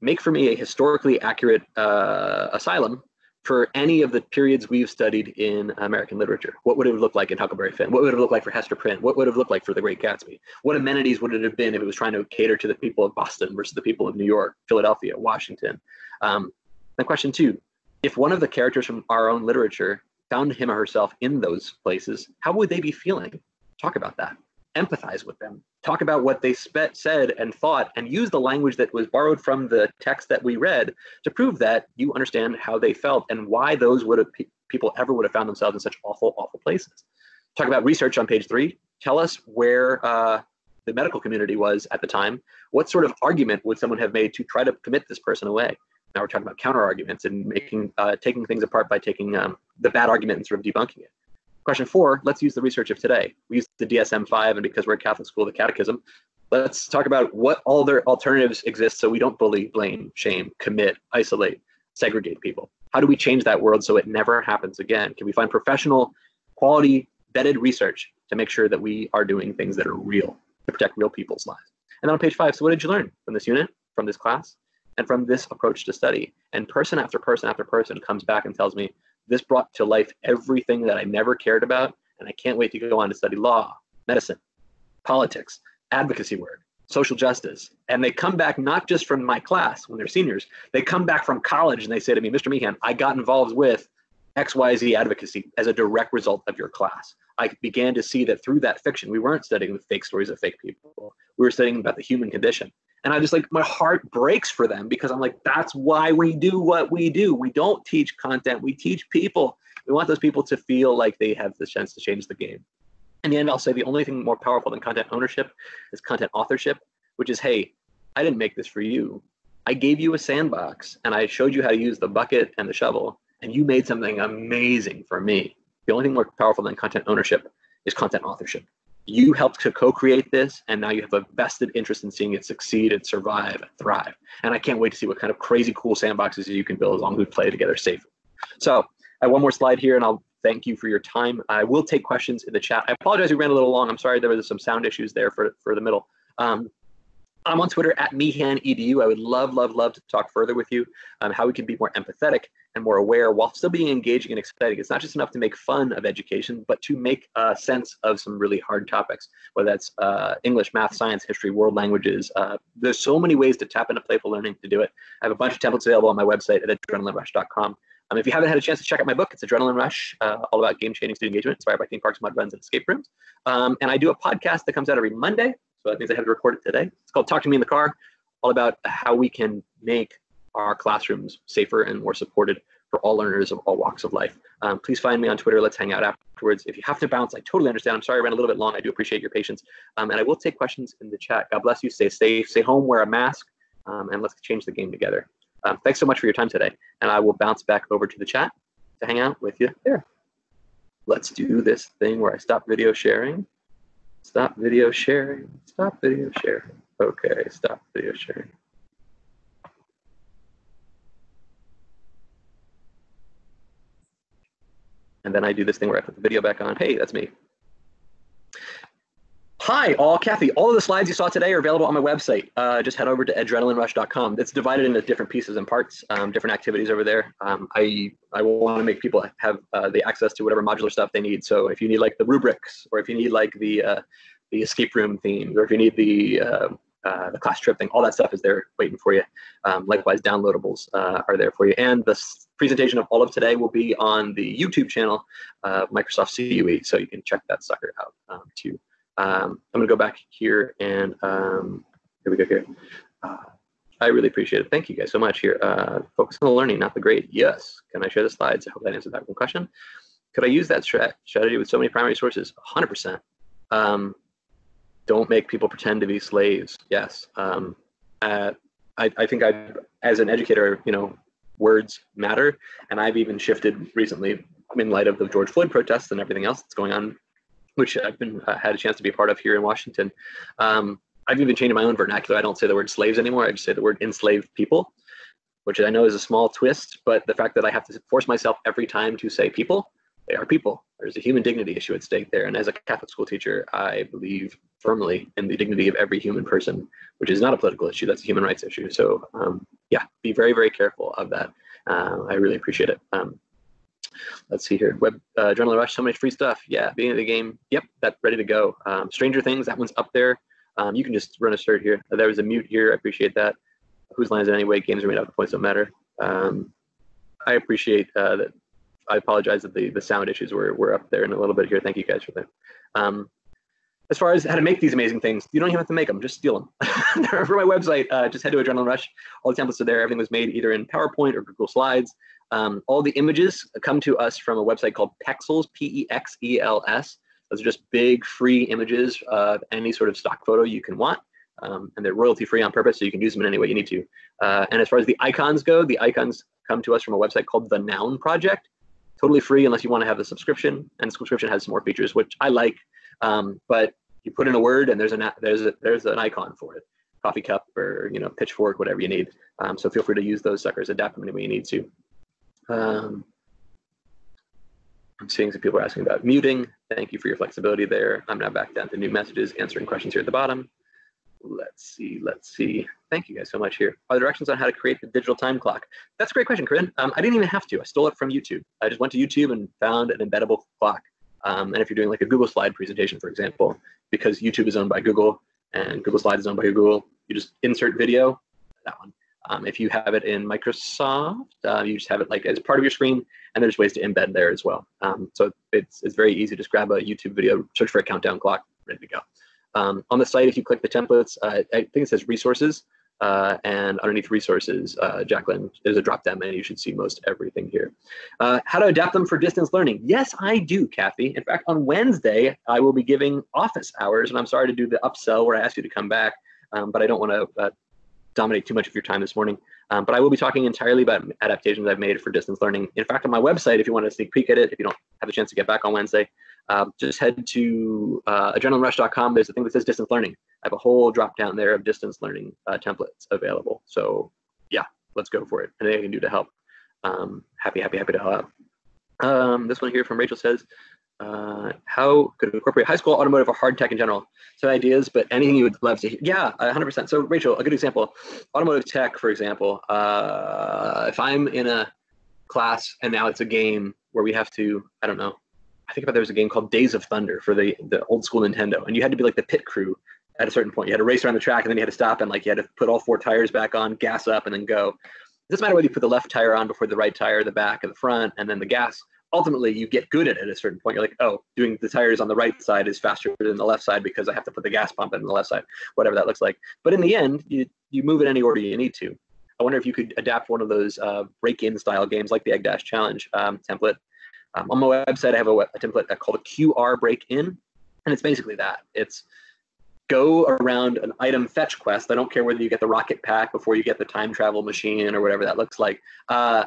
make for me a historically accurate uh, asylum for any of the periods we've studied in American literature. What would it look like in Huckleberry Finn? What would it look like for Hester Prynne? What would it look like for The Great Gatsby? What amenities would it have been if it was trying to cater to the people of Boston versus the people of New York, Philadelphia, Washington? Um, question two, if one of the characters from our own literature found him or herself in those places, how would they be feeling? Talk about that empathize with them, talk about what they spe- said and thought, and use the language that was borrowed from the text that we read to prove that you understand how they felt and why those would have pe- people ever would have found themselves in such awful, awful places. Talk about research on page three. Tell us where uh, the medical community was at the time. What sort of argument would someone have made to try to commit this person away? Now we're talking about counter arguments and making uh, taking things apart by taking um, the bad argument and sort of debunking it. Question four, let's use the research of today. We use the DSM-5, and because we're a Catholic school, the Catechism. Let's talk about what other alternatives exist so we don't bully, blame, shame, commit, isolate, segregate people. How do we change that world so it never happens again? Can we find professional, quality, vetted research to make sure that we are doing things that are real to protect real people's lives? And then on page five, so what did you learn from this unit, from this class, and from this approach to study? And person after person after person comes back and tells me, this brought to life everything that I never cared about, and I can't wait to go on to study law, medicine, politics, advocacy work, social justice. And they come back not just from my class when they're seniors, they come back from college and they say to me, Mr. Meehan, I got involved with XYZ advocacy as a direct result of your class. I began to see that through that fiction, we weren't studying the fake stories of fake people. We were studying about the human condition. And I just like my heart breaks for them because I'm like, that's why we do what we do. We don't teach content, we teach people. We want those people to feel like they have the chance to change the game. In the end, I'll say the only thing more powerful than content ownership is content authorship, which is hey, I didn't make this for you. I gave you a sandbox and I showed you how to use the bucket and the shovel, and you made something amazing for me. The only thing more powerful than content ownership is content authorship you helped to co-create this and now you have a vested interest in seeing it succeed and survive and thrive. And i can't wait to see what kind of crazy cool sandboxes you can build as long as we play together safely. So i have one more slide here and i'll thank you for your time. I will take questions in the chat. I apologize we ran a little long. I'm sorry there was some sound issues there for, for the middle. Um, I'm on Twitter at meehanedu. I would love, love, love to talk further with you on how we can be more empathetic and more aware while still being engaging and exciting. It's not just enough to make fun of education, but to make a sense of some really hard topics, whether that's uh, English, math, science, history, world languages. Uh, there's so many ways to tap into playful learning to do it. I have a bunch of templates available on my website at edrenalinerush.com. Um, if you haven't had a chance to check out my book, it's EDrenaline Rush, uh, all about game-changing student engagement, inspired by theme parks, mud runs, and escape rooms. Um, and I do a podcast that comes out every Monday. So that means I had to record it today. It's called Talk to Me in the Car, all about how we can make our classrooms safer and more supported for all learners of all walks of life. Um, please find me on Twitter. Let's hang out afterwards. If you have to bounce, I totally understand. I'm sorry I ran a little bit long. I do appreciate your patience. Um, and I will take questions in the chat. God bless you. Stay safe. Stay home. Wear a mask. Um, and let's change the game together. Um, thanks so much for your time today. And I will bounce back over to the chat to hang out with you there. Let's do this thing where I stop video sharing. Stop video sharing. Stop video sharing. Okay, stop video sharing. And then I do this thing where I put the video back on. Hey, that's me. Hi, all. Kathy, all of the slides you saw today are available on my website. Uh, just head over to edrenalinerush.com. It's divided into different pieces and parts, um, different activities over there. Um, I, I want to make people have uh, the access to whatever modular stuff they need. So if you need like the rubrics, or if you need like the, uh, the escape room theme, or if you need the, uh, uh, the class trip thing, all that stuff is there waiting for you. Um, likewise, downloadables uh, are there for you. And the presentation of all of today will be on the YouTube channel, Microsoft CUE. So you can check that sucker out um, too. Um, I'm going to go back here and um, here we go here. Uh, I really appreciate it. Thank you guys so much here. Uh, focus on the learning, not the grade. Yes. Can I share the slides? I hope that answered that one question. Could I use that strategy with so many primary sources? 100%. Um, don't make people pretend to be slaves. Yes. Um, uh, I, I think I, as an educator, you know, words matter. And I've even shifted recently in light of the George Floyd protests and everything else that's going on, which I've been uh, had a chance to be a part of here in Washington. Um, I've even changed my own vernacular. I don't say the word slaves anymore. I just say the word enslaved people, which I know is a small twist, but the fact that I have to force myself every time to say people, they are people. There's a human dignity issue at stake there. And as a Catholic school teacher, I believe firmly in the dignity of every human person, which is not a political issue. That's a human rights issue. So um, yeah, be very, very careful of that. Uh, I really appreciate it. Um, let's see here. Web uh, EDrenaline Rush, so much free stuff. Yeah, beginning of the game. Yep, that ready to go. Um, Stranger Things, that one's up there. Um, you can just run a start here. Uh, there was a mute here. I appreciate that. Whose lines it anyway? Games are made up. The points don't matter. Um, I appreciate uh, that. I apologize that the, the sound issues were, were up there in a little bit here. Thank you guys for that. Um, as far as how to make these amazing things, you don't even have to make them, just steal them. For my website, uh, just head to EDrenaline Rush. All the templates are there. Everything was made either in PowerPoint or Google Slides. Um, all the images come to us from a website called Pexels, P-E-X-E-L-S. Those are just big free images of any sort of stock photo you can want. Um, and they're royalty free on purpose, so you can use them in any way you need to. Uh, and as far as the icons go, the icons come to us from a website called the Noun Project. Totally free unless you want to have the subscription, and the subscription has some more features, which I like. Um, but you put in a word and there's an there's a, there's an icon for it coffee cup or you know pitchfork whatever you need um, so feel free to use those suckers adapt them any way you need to um, i'm seeing some people are asking about muting. Thank you for your flexibility there. I'm now back down to new messages answering questions here at the bottom. Let's see let's see. Thank you guys so much here. Are there directions on how to create the digital time clock? That's a great question corinne. Um, i didn't even have to. I stole it from youtube. I just went to youtube and found an embeddable clock. Um, and if you're doing like a Google slide presentation, for example, because YouTube is owned by Google and Google Slides is owned by Google, you just insert video, that one. Um, if you have it in Microsoft, uh, you just have it like as part of your screen, and there's ways to embed there as well. Um, so it's, it's very easy. Just grab a YouTube video, search for a countdown clock, ready to go. Um, on the site, if you click the templates, uh, I think it says resources. Uh, and underneath resources, uh, Jacqueline, there's a drop down menu. You should see most everything here. Uh, how to adapt them for distance learning? Yes, I do, Kathy. In fact, on Wednesday, I will be giving office hours, and I'm sorry to do the upsell where I ask you to come back, um, but I don't want to uh, dominate too much of your time this morning. Um, but I will be talking entirely about adaptations I've made for distance learning. In fact, on my website, if you want to sneak peek at it, if you don't have a chance to get back on Wednesday, um, just head to uh, edrenalinerush.com. There's a thing that says distance learning. I have a whole drop down there of distance learning uh, templates available. So yeah, let's go for it. Anything I can do to help. Um, happy, happy, happy to help. Um, this one here from Rachel says, uh, how could incorporate high school automotive or hard tech in general? So ideas, but anything you would love to hear. Yeah, 100%. So Rachel, a good example, automotive tech, for example, uh, if I'm in a class and now it's a game where we have to, I don't know, I think about there was a game called Days of Thunder for the, the old school Nintendo, and you had to be like the pit crew at a certain point. You had to race around the track and then you had to stop and like you had to put all four tires back on, gas up, and then go. It doesn't matter whether you put the left tire on before the right tire, the back, or the front, and then the gas. Ultimately, you get good at it at a certain point. You're like, oh, doing the tires on the right side is faster than the left side because I have to put the gas pump in the left side, whatever that looks like. But in the end, you you move in any order you need to. I wonder if you could adapt one of those uh, break-in style games like the Egg Dash Challenge um, template. Um, on my website, I have a, a template called a QR break-in, and it's basically that. It's go around an item fetch quest. I don't care whether you get the rocket pack before you get the time travel machine or whatever that looks like. Uh,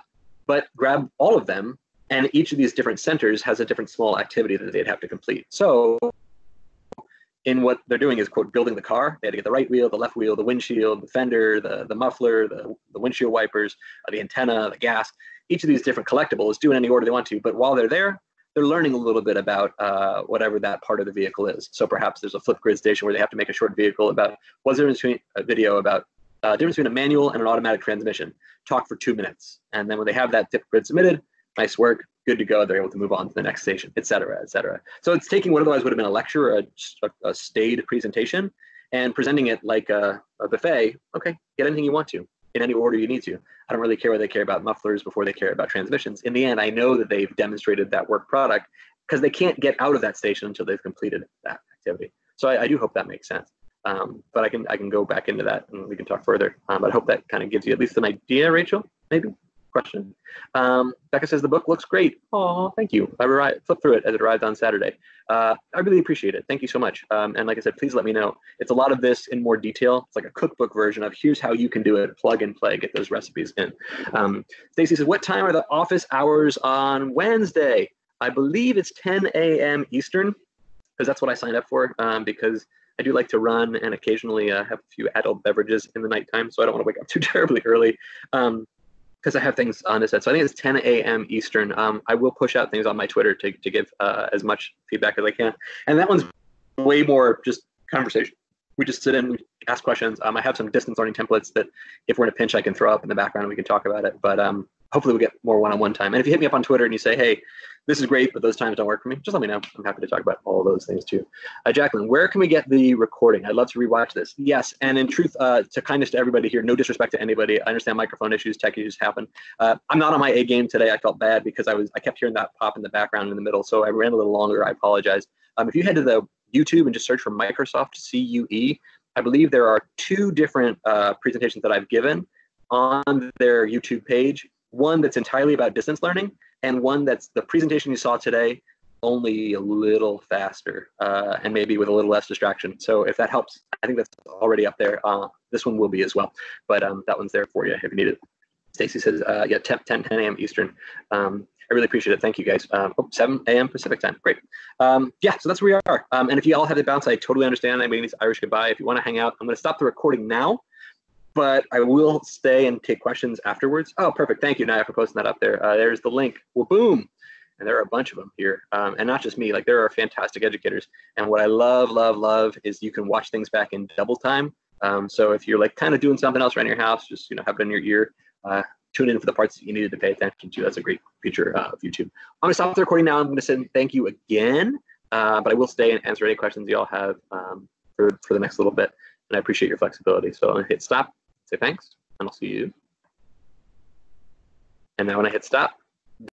but grab all of them, and each of these different centers has a different small activity that they'd have to complete. So, in what they're doing is quote building the car. They had to get the right wheel, the left wheel, the windshield, the fender, the the muffler, the the windshield wipers, uh, the antenna, the gas. Each of these different collectibles do in any order they want to. But while they're there, they're learning a little bit about uh, whatever that part of the vehicle is. So perhaps there's a Flipgrid station where they have to make a short vehicle about what's the difference between a video about uh, difference between a manual and an automatic transmission. Talk for two minutes, and then when they have that tip grid submitted, nice work, good to go. They're able to move on to the next station, et cetera, et cetera. So it's taking what otherwise would have been a lecture or a, a, staid presentation and presenting it like a, a buffet. Okay, get anything you want to in any order you need to. I don't really care whether they care about mufflers before they care about transmissions. In the end, I know that they've demonstrated that work product because they can't get out of that station until they've completed that activity. So I, I do hope that makes sense. Um, but I can I can go back into that and we can talk further. Um, but I hope that kind of gives you at least an idea, Rachel. Maybe question. Um, Becca says the book looks great. Oh, thank you. I arri- flipped through it as it arrived on Saturday. Uh, I really appreciate it. Thank you so much. Um, and like I said, please let me know. It's a lot of this in more detail. It's like a cookbook version of here's how you can do it. Plug and play. Get those recipes in. Um, Stacy says, what time are the office hours on Wednesday? I believe it's 10 a.m. Eastern because that's what I signed up for. Um, because I do like to run and occasionally uh, have a few adult beverages in the nighttime, so I don't want to wake up too terribly early. Um, because I have things on this set. So I think it's 10 a.m. Eastern. Um, I will push out things on my Twitter to, to give uh, as much feedback as I can. And that one's way more just conversation. We just sit in, we ask questions. Um, I have some distance learning templates that if we're in a pinch, I can throw up in the background and we can talk about it. But um, hopefully we'll get more one-on-one time. And if you hit me up on Twitter and you say, hey, this is great, but those times don't work for me, just let me know. I'm happy to talk about all those things too. Uh, Jacqueline, where can we get the recording? I'd love to rewatch this. Yes, and in truth, uh, to kindness to everybody here, no disrespect to anybody. I understand microphone issues, tech issues happen. Uh, I'm not on my A game today. I felt bad because I was I kept hearing that pop in the background in the middle, so I ran a little longer. I apologize. Um, if you head to the YouTube and just search for Microsoft CUE, I believe there are two different uh, presentations that I've given on their YouTube page. One that's entirely about distance learning, and one that's the presentation you saw today, only a little faster uh, and maybe with a little less distraction. So if that helps, I think that's already up there. Uh, this one will be as well, but um, that one's there for you if you need it. Stacy says, uh, yeah, 10, 10, 10 a.m. Eastern. Um, I really appreciate it. Thank you guys. Um, oh, 7 a.m. Pacific time. Great. Um, yeah, so that's where we are. Um, and if you all have to bounce, I totally understand. I mean, it's Irish goodbye. If you want to hang out, I'm going to stop the recording now but I will stay and take questions afterwards. Oh, perfect. Thank you, Naya, for posting that up there. Uh, there's the link. Well, boom. And there are a bunch of them here. Um, and not just me, like there are fantastic educators. And what I love, love, love is you can watch things back in double time. Um, so if you're like kind of doing something else around your house, just, you know, have it in your ear, uh, tune in for the parts that you needed to pay attention to. That's a great feature uh, of YouTube. I'm gonna stop the recording now. I'm gonna say thank you again, uh, but I will stay and answer any questions you all have um, for, for the next little bit. And I appreciate your flexibility. So I'm gonna hit stop say thanks, and I'll see you. And now when I hit stop,